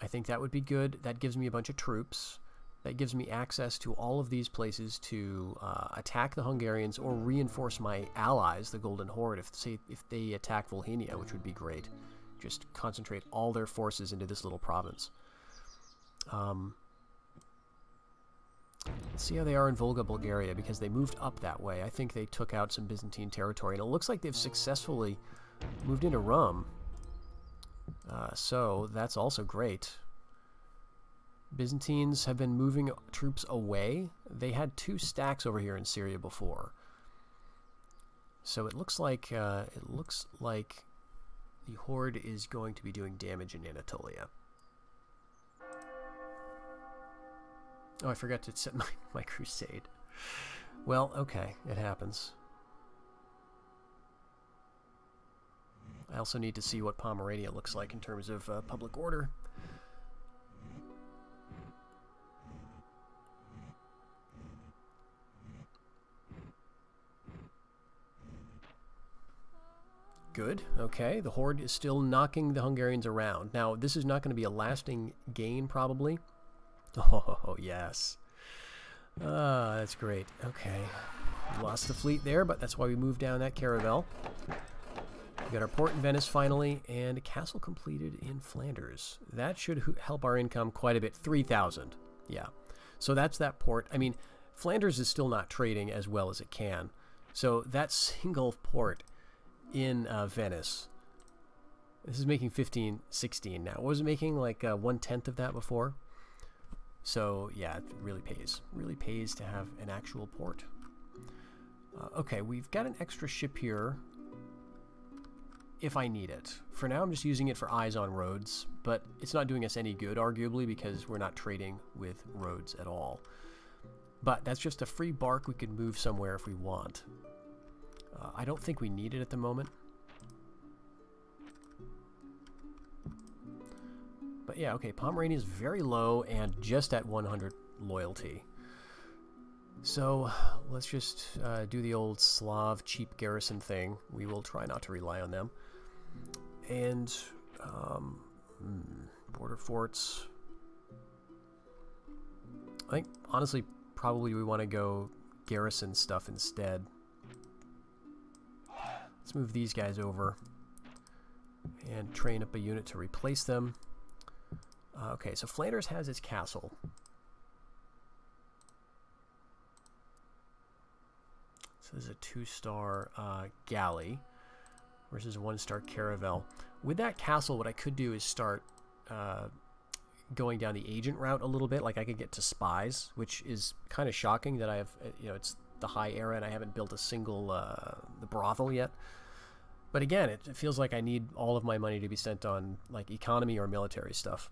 I think that would be good. That gives me a bunch of troops. That gives me access to all of these places to uh, attack the Hungarians or reinforce my allies, the Golden Horde, if say if they attack Volhynia, which would be great just concentrate all their forces into this little province. Um, let's see how they are in Volga, Bulgaria, because they moved up that way. I think they took out some Byzantine territory, and it looks like they've successfully moved into Rum. Uh, so that's also great. Byzantines have been moving troops away. They had two stacks over here in Syria before. So it looks like uh, it looks like the Horde is going to be doing damage in Anatolia. Oh, I forgot to set my, my crusade. Well, okay, it happens. I also need to see what Pomerania looks like in terms of uh, public order. Good. Okay. The Horde is still knocking the Hungarians around. Now, this is not going to be a lasting gain, probably. Oh, yes. Ah, that's great. Okay. lost the fleet there, but that's why we moved down that caravel. We got our port in Venice finally, and a castle completed in Flanders. That should help our income quite a bit. 3,000. Yeah. So that's that port. I mean, Flanders is still not trading as well as it can. So that single port in uh, Venice. This is making 15, 16 now. Was it making like uh, one tenth of that before? So yeah, it really pays. Really pays to have an actual port. Uh, okay, we've got an extra ship here if I need it. For now, I'm just using it for eyes on Rhodes, but it's not doing us any good, arguably, because we're not trading with Rhodes at all. But that's just a free bark we could move somewhere if we want. Uh, I don't think we need it at the moment. But yeah, okay, Pomerania is very low and just at 100 loyalty. So let's just uh, do the old Slav cheap garrison thing. We will try not to rely on them. And um, hmm, border forts. I think honestly, probably we want to go garrison stuff instead. Let's move these guys over and train up a unit to replace them. Uh, okay, so Flanders has its castle. So this is a two-star uh, galley versus one-star caravel. With that castle, what I could do is start uh, going down the agent route a little bit. Like I could get to spies, which is kind of shocking that I have, uh, you know, it's the high era and I haven't built a single uh, the brothel yet. But again, it, it feels like I need all of my money to be spent on like economy or military stuff.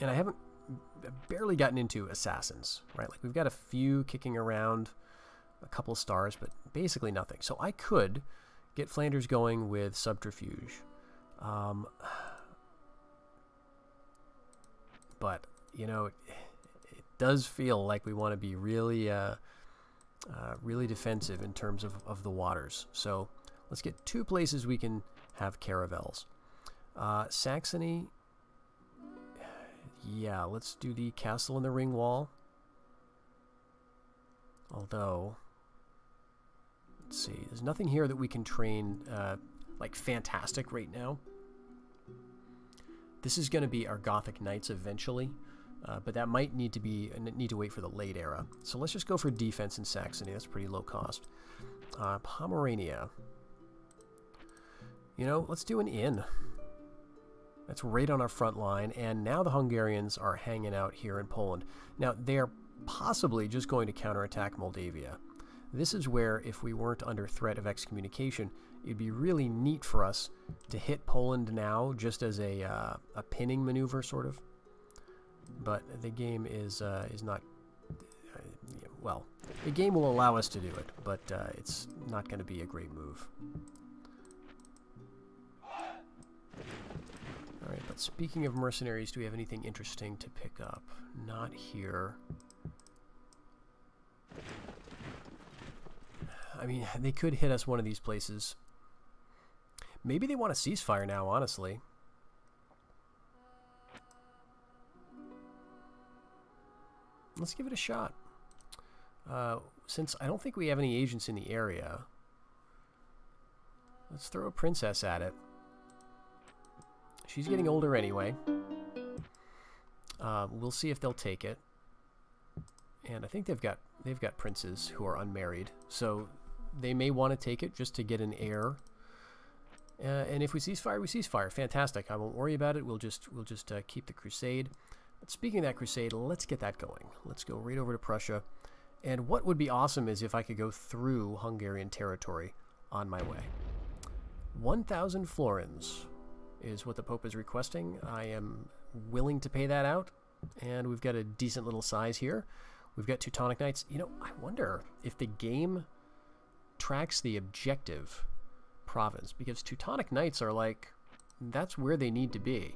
And I haven't barely gotten into assassins, right? Like we've got a few kicking around, a couple stars, but basically nothing. So I could get Flanders going with subterfuge. Um, but you know, it, it, does feel like we want to be really, uh, uh, really defensive in terms of, of the waters. So let's get two places we can have caravels. Uh, Saxony. Yeah, let's do the castle in the ring wall. Although, let's see, there's nothing here that we can train uh, like fantastic right now. This is going to be our Gothic Knights eventually. Uh, but that might need to be need to wait for the late era. So let's just go for defense in Saxony. That's pretty low cost. Uh, Pomerania. You know, let's do an inn. That's right on our front line, and now the Hungarians are hanging out here in Poland. Now, they're possibly just going to counterattack Moldavia. This is where, if we weren't under threat of excommunication, it'd be really neat for us to hit Poland now, just as a, uh, a pinning maneuver, sort of but the game is uh, is not uh, well. The game will allow us to do it, but uh, it's not going to be a great move. All right, but speaking of mercenaries, do we have anything interesting to pick up? Not here. I mean, they could hit us one of these places. Maybe they want a ceasefire now, honestly. let's give it a shot. Uh, since I don't think we have any agents in the area, let's throw a princess at it. She's getting older anyway. Uh, we'll see if they'll take it. And I think they've got they've got princes who are unmarried, so they may want to take it just to get an heir. Uh, and if we cease fire, we cease fire. Fantastic. I won't worry about it. We'll just we'll just uh, keep the crusade. But speaking of that crusade, let's get that going. Let's go right over to Prussia. And what would be awesome is if I could go through Hungarian territory on my way. 1,000 florins is what the Pope is requesting. I am willing to pay that out. and we've got a decent little size here. We've got Teutonic Knights. You know, I wonder if the game tracks the objective province, because Teutonic Knights are like, that's where they need to be.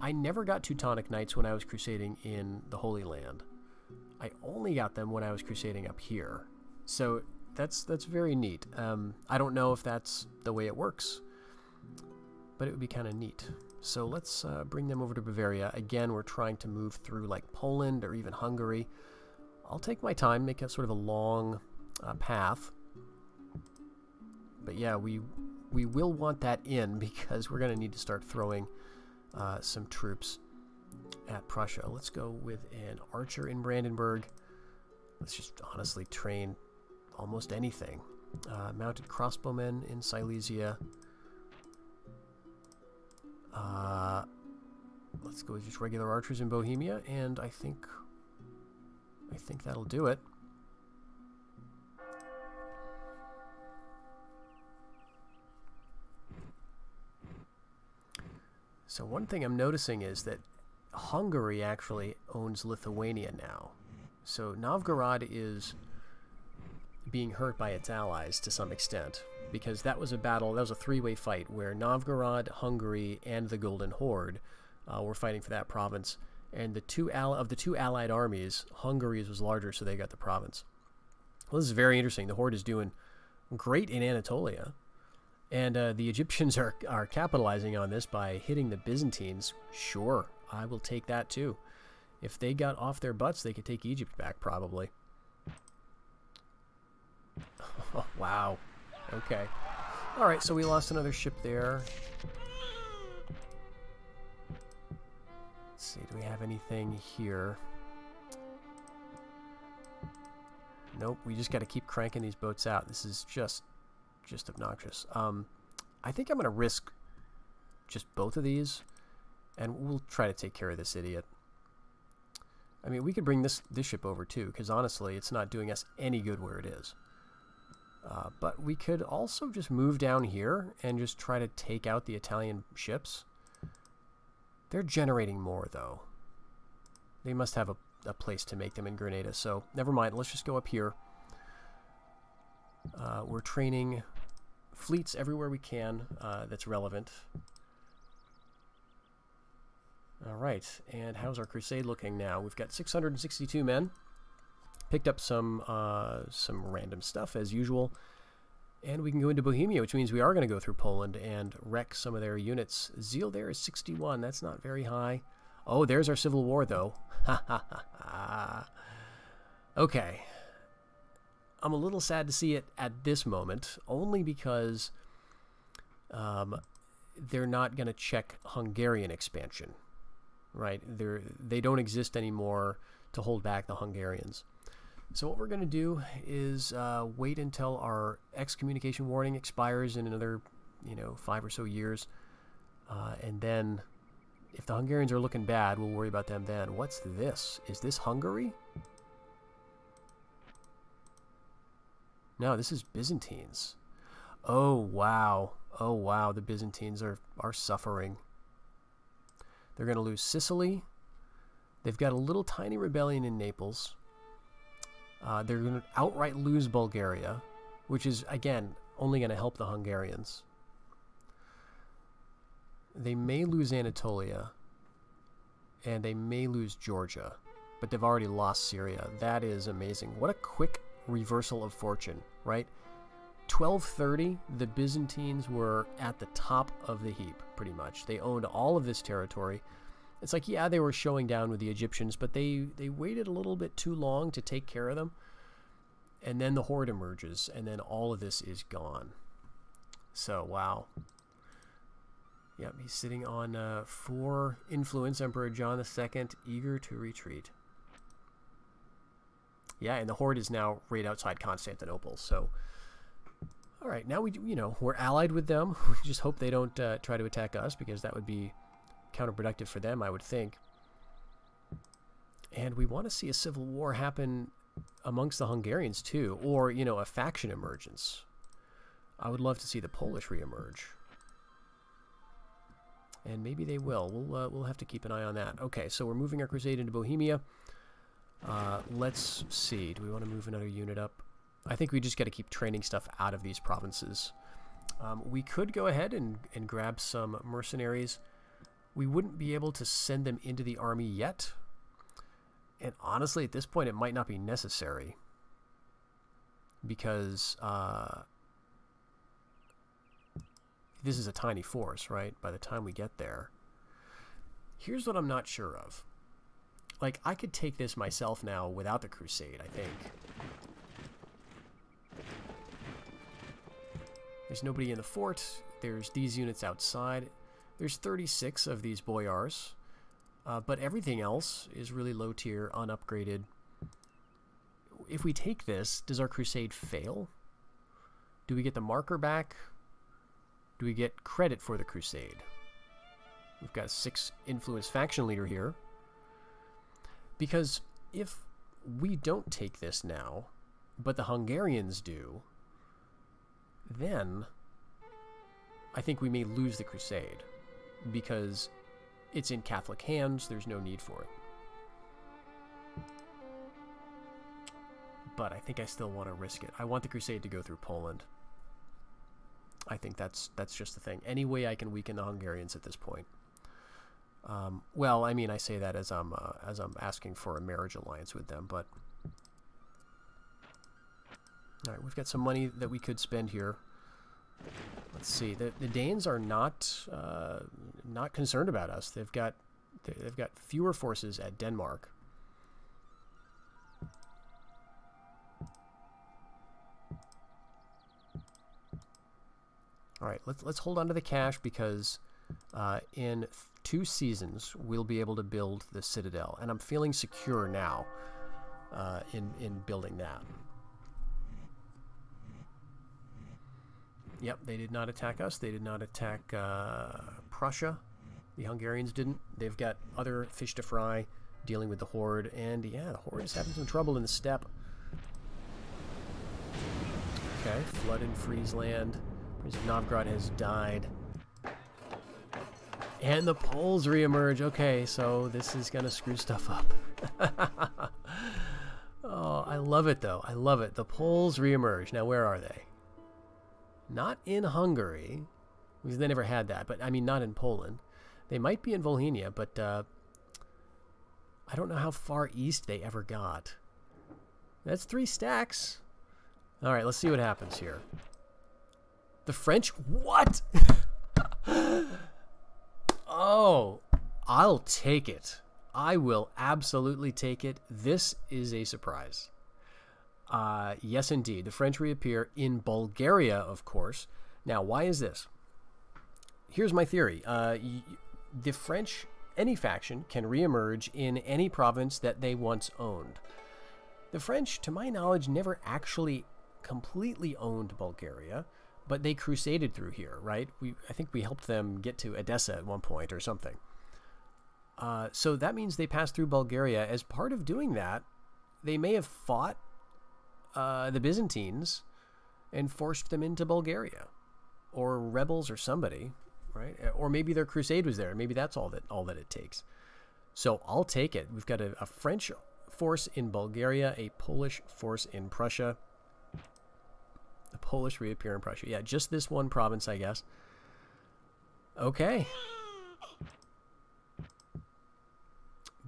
I never got Teutonic Knights when I was crusading in the Holy Land. I only got them when I was crusading up here. So that's that's very neat. Um, I don't know if that's the way it works, but it would be kind of neat. So let's uh, bring them over to Bavaria. Again, we're trying to move through like Poland or even Hungary. I'll take my time, make a sort of a long uh, path. But yeah, we we will want that in because we're going to need to start throwing uh, some troops at Prussia. Let's go with an archer in Brandenburg. Let's just honestly train almost anything. Uh, mounted crossbowmen in Silesia. Uh, let's go with just regular archers in Bohemia, and I think I think that'll do it. So one thing I'm noticing is that Hungary actually owns Lithuania now. So Novgorod is being hurt by its allies to some extent because that was a battle, that was a three-way fight where Novgorod, Hungary, and the Golden Horde uh, were fighting for that province. And the two of the two allied armies, Hungary's was larger, so they got the province. Well, this is very interesting. The Horde is doing great in Anatolia. And uh, the Egyptians are, are capitalizing on this by hitting the Byzantines. Sure, I will take that too. If they got off their butts, they could take Egypt back, probably. Oh, wow. Okay. Alright, so we lost another ship there. Let's see, do we have anything here? Nope, we just got to keep cranking these boats out. This is just just obnoxious. Um, I think I'm going to risk just both of these, and we'll try to take care of this idiot. I mean, we could bring this, this ship over too, because honestly, it's not doing us any good where it is. Uh, but we could also just move down here and just try to take out the Italian ships. They're generating more, though. They must have a, a place to make them in Granada, so never mind. Let's just go up here. Uh, we're training fleets everywhere we can uh, that's relevant. All right, and how's our crusade looking now? We've got 662 men. Picked up some uh, some random stuff as usual, and we can go into Bohemia, which means we are going to go through Poland and wreck some of their units. Zeal there is 61. That's not very high. Oh, there's our civil war, though. Okay, I'm a little sad to see it at this moment, only because um, they're not going to check Hungarian expansion, right? They're they don't exist anymore to hold back the Hungarians. So what we're going to do is uh, wait until our excommunication warning expires in another, you know, five or so years, uh, and then if the Hungarians are looking bad, we'll worry about them then. What's this? Is this Hungary? No, this is Byzantines. Oh, wow. Oh, wow. The Byzantines are, are suffering. They're going to lose Sicily. They've got a little tiny rebellion in Naples. Uh, they're going to outright lose Bulgaria, which is, again, only going to help the Hungarians. They may lose Anatolia, and they may lose Georgia, but they've already lost Syria. That is amazing. What a quick reversal of fortune right? 1230, the Byzantines were at the top of the heap, pretty much. They owned all of this territory. It's like, yeah, they were showing down with the Egyptians, but they, they waited a little bit too long to take care of them. And then the horde emerges, and then all of this is gone. So, wow. Yep, he's sitting on uh, four influence, Emperor John II, eager to retreat. Yeah, and the horde is now right outside Constantinople. So, all right, now we you know we're allied with them. We just hope they don't uh, try to attack us because that would be counterproductive for them, I would think. And we want to see a civil war happen amongst the Hungarians too, or you know a faction emergence. I would love to see the Polish reemerge. And maybe they will. We'll, uh, we'll have to keep an eye on that. Okay, so we're moving our crusade into Bohemia. Uh, let's see. Do we want to move another unit up? I think we just got to keep training stuff out of these provinces. Um, we could go ahead and, and grab some mercenaries. We wouldn't be able to send them into the army yet. And honestly, at this point, it might not be necessary. Because uh, this is a tiny force, right? By the time we get there. Here's what I'm not sure of. Like, I could take this myself now without the crusade, I think. There's nobody in the fort. There's these units outside. There's 36 of these boyars. Uh, but everything else is really low tier, unupgraded. If we take this, does our crusade fail? Do we get the marker back? Do we get credit for the crusade? We've got six influence faction leader here. Because if we don't take this now, but the Hungarians do, then I think we may lose the crusade because it's in Catholic hands, there's no need for it. But I think I still want to risk it. I want the crusade to go through Poland. I think that's that's just the thing. Any way I can weaken the Hungarians at this point. Um, well, I mean, I say that as I'm uh, as I'm asking for a marriage alliance with them, but all right, we've got some money that we could spend here. Let's see. The, the Danes are not uh, not concerned about us. They've got they've got fewer forces at Denmark. All right, let's let's hold on to the cash because uh, in two seasons we'll be able to build the citadel, and I'm feeling secure now uh, in in building that. Yep, they did not attack us. They did not attack uh, Prussia. The Hungarians didn't. They've got other fish to fry dealing with the Horde. And yeah, the Horde is having some trouble in the steppe. Okay, flood in Friesland. Prince of Novgorod has died. And the Poles reemerge. Okay, so this is going to screw stuff up. oh, I love it, though. I love it. The Poles reemerge. Now, where are they? Not in Hungary, because they never had that, but I mean, not in Poland. They might be in Volhynia, but uh, I don't know how far east they ever got. That's three stacks. All right, let's see what happens here. The French? What? oh, I'll take it. I will absolutely take it. This is a surprise. Uh, yes, indeed. The French reappear in Bulgaria, of course. Now, why is this? Here's my theory. Uh, the French, any faction, can reemerge in any province that they once owned. The French, to my knowledge, never actually completely owned Bulgaria, but they crusaded through here, right? We, I think we helped them get to Edessa at one point or something. Uh, so that means they passed through Bulgaria. As part of doing that, they may have fought uh, the Byzantines and forced them into Bulgaria, or rebels, or somebody, right? Or maybe their crusade was there. Maybe that's all that all that it takes. So I'll take it. We've got a, a French force in Bulgaria, a Polish force in Prussia. The Polish reappear in Prussia. Yeah, just this one province, I guess. Okay.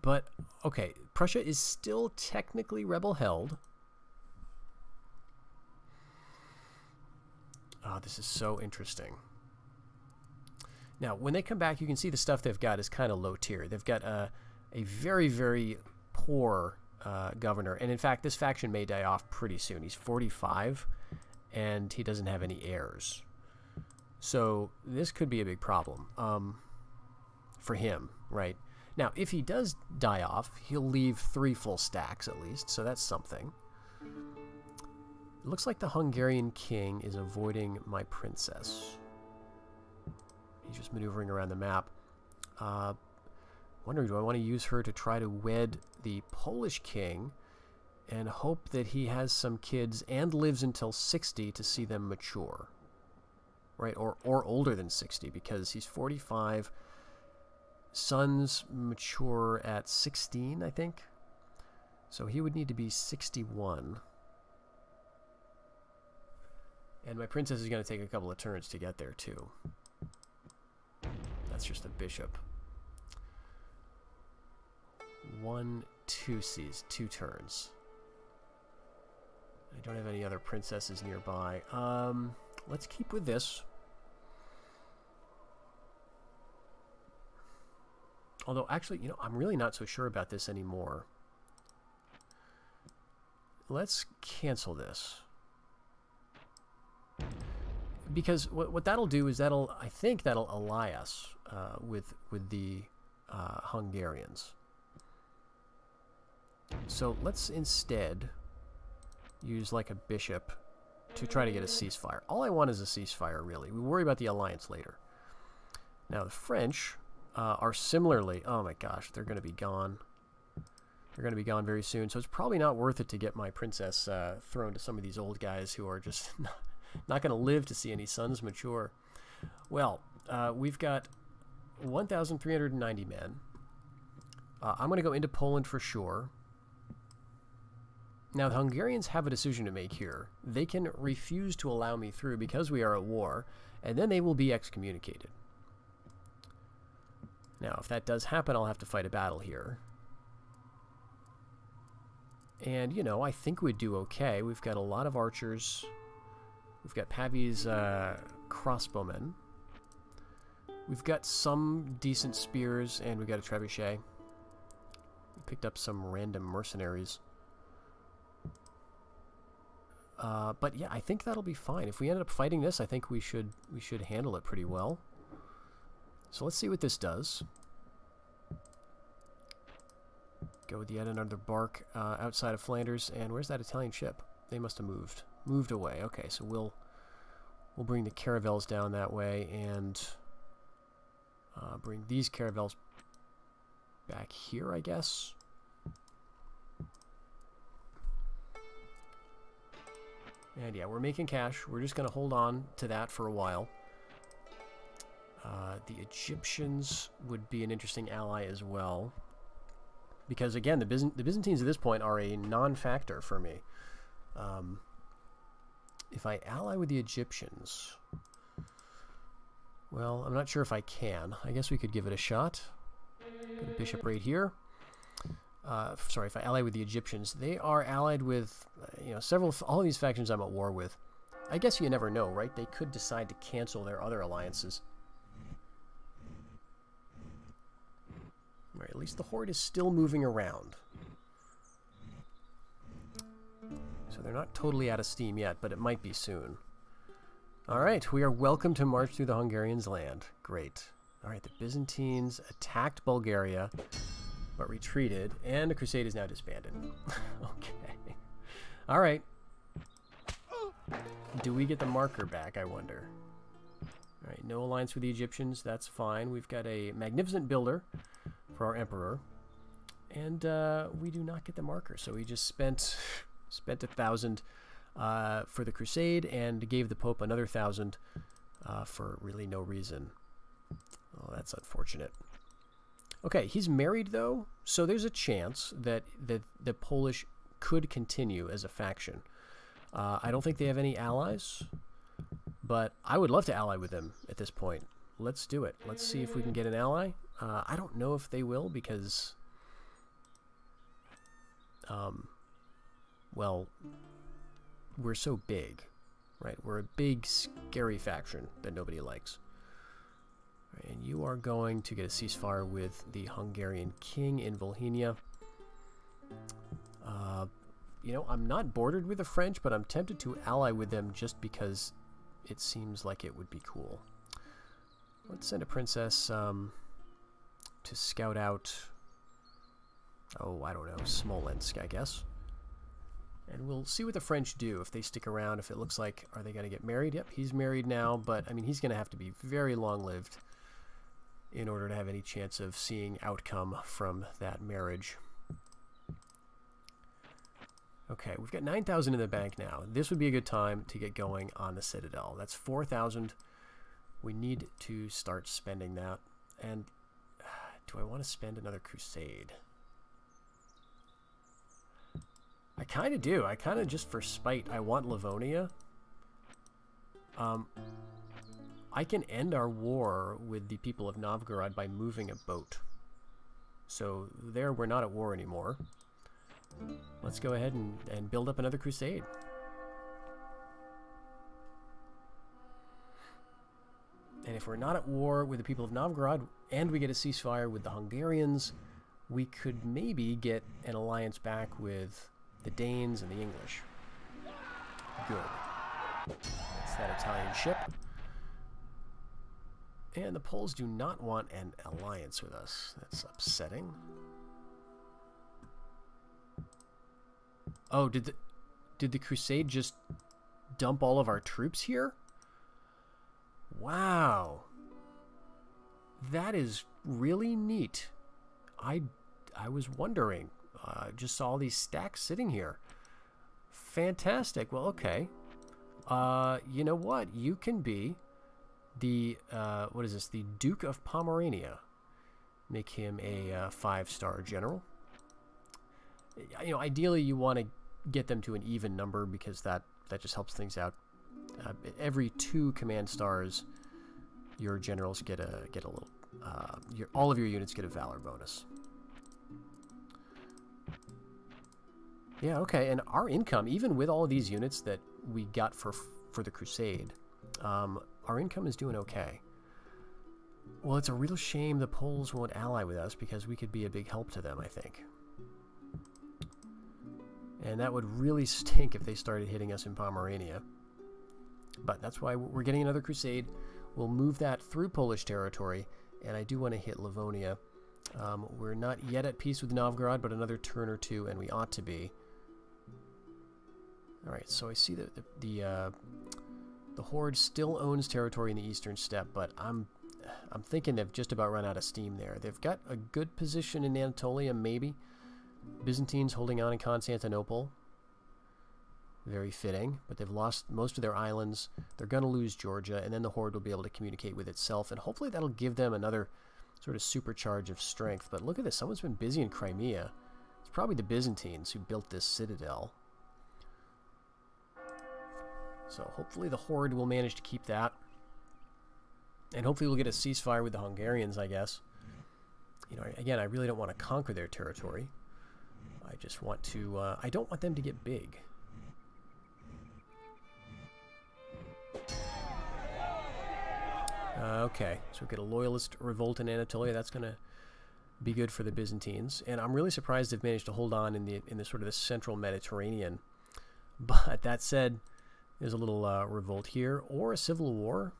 But, okay, Prussia is still technically rebel held. Oh, this is so interesting. Now, when they come back, you can see the stuff they've got is kind of low tier. They've got a, a very, very poor uh, governor. And in fact, this faction may die off pretty soon. He's 45, and he doesn't have any heirs. So this could be a big problem um, for him, right? Now, if he does die off, he'll leave three full stacks at least, so that's something. It looks like the Hungarian king is avoiding my princess. He's just maneuvering around the map. Uh, wondering, do I want to use her to try to wed the Polish king and hope that he has some kids and lives until 60 to see them mature? Right? Or, or older than 60 because he's 45. sons mature at 16, I think. So he would need to be 61. And my princess is going to take a couple of turns to get there, too. That's just a bishop. One, two C's, two turns. I don't have any other princesses nearby. Um, let's keep with this. Although, actually, you know, I'm really not so sure about this anymore. Let's cancel this. Because what, what that'll do is that'll, I think that'll ally us uh, with, with the uh, Hungarians. So let's instead use like a bishop to try to get a ceasefire. All I want is a ceasefire, really. We worry about the alliance later. Now, the French uh, are similarly... Oh my gosh, they're going to be gone. They're going to be gone very soon, so it's probably not worth it to get my princess uh, thrown to some of these old guys who are just not, not going to live to see any sons mature. Well, uh, we've got 1,390 men. Uh, I'm going to go into Poland for sure. Now, the Hungarians have a decision to make here. They can refuse to allow me through because we are at war, and then they will be excommunicated. Now, if that does happen, I'll have to fight a battle here. And, you know, I think we'd do okay. We've got a lot of archers. We've got Pavise uh, crossbowmen. We've got some decent spears, and we've got a trebuchet. We picked up some random mercenaries. Uh, but yeah, I think that'll be fine. If we end up fighting this, I think we should we should handle it pretty well. So let's see what this does. Go with yet another bark uh, outside of Flanders, and where's that Italian ship? They must have moved. Moved away. Okay, so we'll we'll bring the caravels down that way and uh, bring these caravels back here, I guess. And yeah, we're making cash. We're just going to hold on to that for a while. Uh, the Egyptians would be an interesting ally as well. Because again, the, Byzant the Byzantines at this point are a non-factor for me. Um, if I ally with the Egyptians... Well, I'm not sure if I can. I guess we could give it a shot. Got a bishop right here uh, sorry, if I ally with the Egyptians, they are allied with, uh, you know, several, all these factions I'm at war with. I guess you never know, right? They could decide to cancel their other alliances. Right, at least the Horde is still moving around. So they're not totally out of steam yet, but it might be soon. Alright, we are welcome to march through the Hungarians' land. Great. Alright, the Byzantines attacked Bulgaria but retreated, and the crusade is now disbanded. okay. All right. Do we get the marker back, I wonder? All right, no alliance with the Egyptians. That's fine. We've got a magnificent builder for our emperor. And uh, we do not get the marker, so we just spent spent a thousand uh, for the crusade and gave the Pope another thousand uh, for really no reason. Oh, that's unfortunate. Okay, he's married though, so there's a chance that that the Polish could continue as a faction. Uh, I don't think they have any allies, but I would love to ally with them at this point. Let's do it. Let's see if we can get an ally. Uh, I don't know if they will because, um, well, we're so big, right? We're a big, scary faction that nobody likes. And you are going to get a ceasefire with the Hungarian king in Volhynia. Uh, you know, I'm not bordered with the French, but I'm tempted to ally with them just because it seems like it would be cool. Let's send a princess um, to scout out, oh, I don't know, Smolensk, I guess. And we'll see what the French do if they stick around, if it looks like, are they going to get married? Yep, he's married now, but, I mean, he's going to have to be very long-lived in order to have any chance of seeing outcome from that marriage. Okay, we've got 9,000 in the bank now. This would be a good time to get going on the Citadel. That's 4,000. We need to start spending that. And do I want to spend another crusade? I kind of do. I kind of just for spite, I want Livonia. Um, I can end our war with the people of Novgorod by moving a boat. So there, we're not at war anymore. Let's go ahead and, and build up another crusade. And if we're not at war with the people of Novgorod, and we get a ceasefire with the Hungarians, we could maybe get an alliance back with the Danes and the English. Good. That's that Italian ship. And the Poles do not want an alliance with us. That's upsetting. Oh, did the did the Crusade just dump all of our troops here? Wow. That is really neat. I I was wondering. I uh, just saw all these stacks sitting here. Fantastic. Well, okay. Uh, you know what? You can be the, uh, what is this? The Duke of Pomerania. Make him a uh, five-star general. You know, ideally you want to get them to an even number because that, that just helps things out. Uh, every two command stars, your generals get a get a little. Uh, your all of your units get a valor bonus. Yeah, okay, and our income, even with all of these units that we got for for the Crusade, um, our income is doing okay. Well, it's a real shame the Poles won't ally with us because we could be a big help to them, I think. And that would really stink if they started hitting us in Pomerania. But that's why we're getting another crusade. We'll move that through Polish territory, and I do want to hit Livonia. Um, we're not yet at peace with Novgorod, but another turn or two, and we ought to be. Alright, so I see that the, the, uh, the Horde still owns territory in the eastern steppe, but I'm I'm thinking they've just about run out of steam there. They've got a good position in Anatolia, maybe. Byzantines holding on in Constantinople. Very fitting, but they've lost most of their islands. They're going to lose Georgia, and then the Horde will be able to communicate with itself, and hopefully that'll give them another sort of supercharge of strength. But look at this. Someone's been busy in Crimea. It's probably the Byzantines who built this citadel. So hopefully the Horde will manage to keep that. And hopefully we'll get a ceasefire with the Hungarians, I guess. You know, again, I really don't want to conquer their territory. I just want to, uh, I don't want them to get big. Uh, okay, so we get a loyalist revolt in Anatolia. That's going to be good for the Byzantines. And I'm really surprised they've managed to hold on in the in the sort of the central Mediterranean. But that said, there's a little uh, revolt here, or a civil war,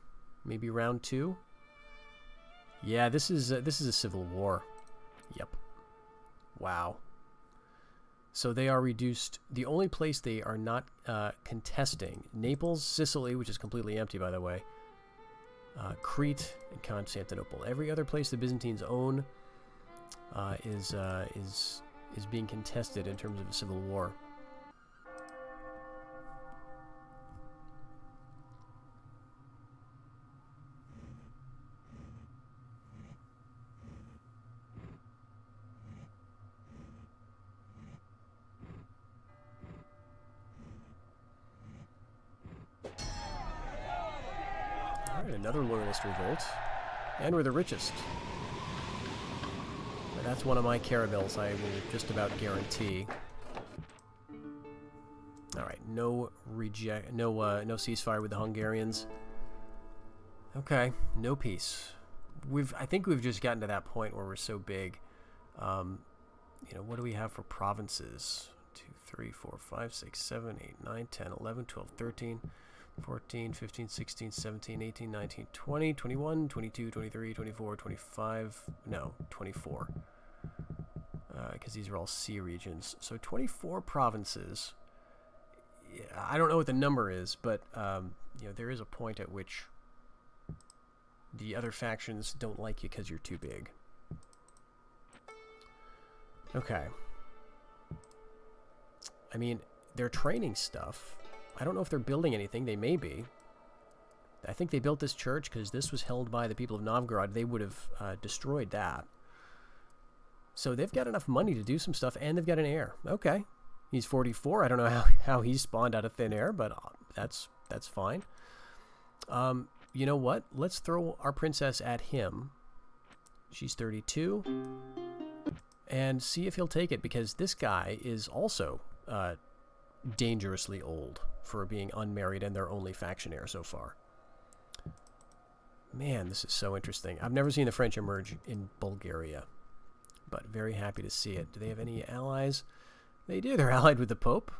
maybe round two. Yeah, this is this is a civil war. Yep. Wow. So they are reduced. The only place they are not uh, contesting, Naples, Sicily, which is completely empty, by the way, uh, Crete, and Constantinople. Every other place the Byzantines own uh, is uh, is is being contested in terms of a civil war. another And we're the richest. that's one of my caravels I will just about guarantee. Alright, no reject no uh, no ceasefire with the Hungarians. Okay, no peace. We've I think we've just gotten to that point where we're so big. Um, you know, what do we have for provinces? 2, 3, 4, 5, 6, 7, 8, 9, 10, 11, 12, 13. 14, 15, 16, 17, 18, 19, 20, 21, 22, 23, 24, 25, no, 24. Because uh, these are all sea regions. So 24 provinces. I don't know what the number is, but um, you know there is a point at which the other factions don't like you because you're too big. Okay. I mean, they're training stuff I don't know if they're building anything. They may be. I think they built this church because this was held by the people of Novgorod. They would have uh, destroyed that. So they've got enough money to do some stuff, and they've got an heir. Okay, he's 44. I don't know how, how he spawned out of thin air, but uh, that's that's fine. Um, you know what? Let's throw our princess at him. She's 32. And see if he'll take it, because this guy is also uh, dangerously old for being unmarried and their only faction heir so far. Man, this is so interesting. I've never seen the French emerge in Bulgaria, but very happy to see it. Do they have any allies? They do. They're allied with the Pope.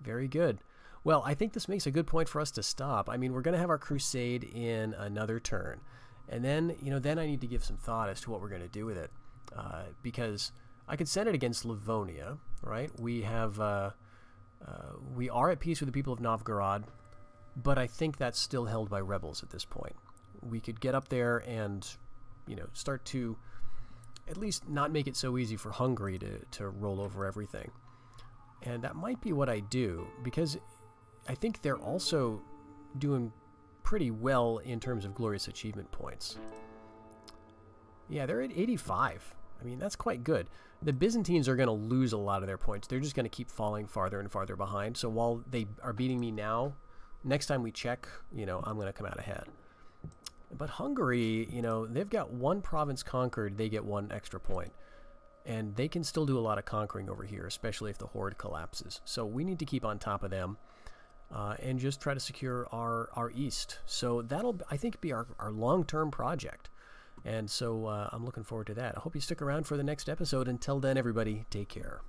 Very good. Well, I think this makes a good point for us to stop. I mean, we're going to have our crusade in another turn. And then, you know, then I need to give some thought as to what we're going to do with it. Uh, because I could send it against Livonia, right? We have, uh, uh, we are at peace with the people of Novgorod, but I think that's still held by rebels at this point. We could get up there and, you know, start to at least not make it so easy for Hungary to, to roll over everything. And that might be what I do, because I think they're also doing pretty well in terms of glorious achievement points. Yeah, they're at 85. I mean, that's quite good. The Byzantines are going to lose a lot of their points. They're just going to keep falling farther and farther behind. So while they are beating me now, next time we check, you know, I'm going to come out ahead. But Hungary, you know, they've got one province conquered, they get one extra point. And they can still do a lot of conquering over here, especially if the horde collapses. So we need to keep on top of them uh, and just try to secure our, our east. So that'll, I think, be our, our long-term project. And so uh, I'm looking forward to that. I hope you stick around for the next episode. Until then, everybody, take care.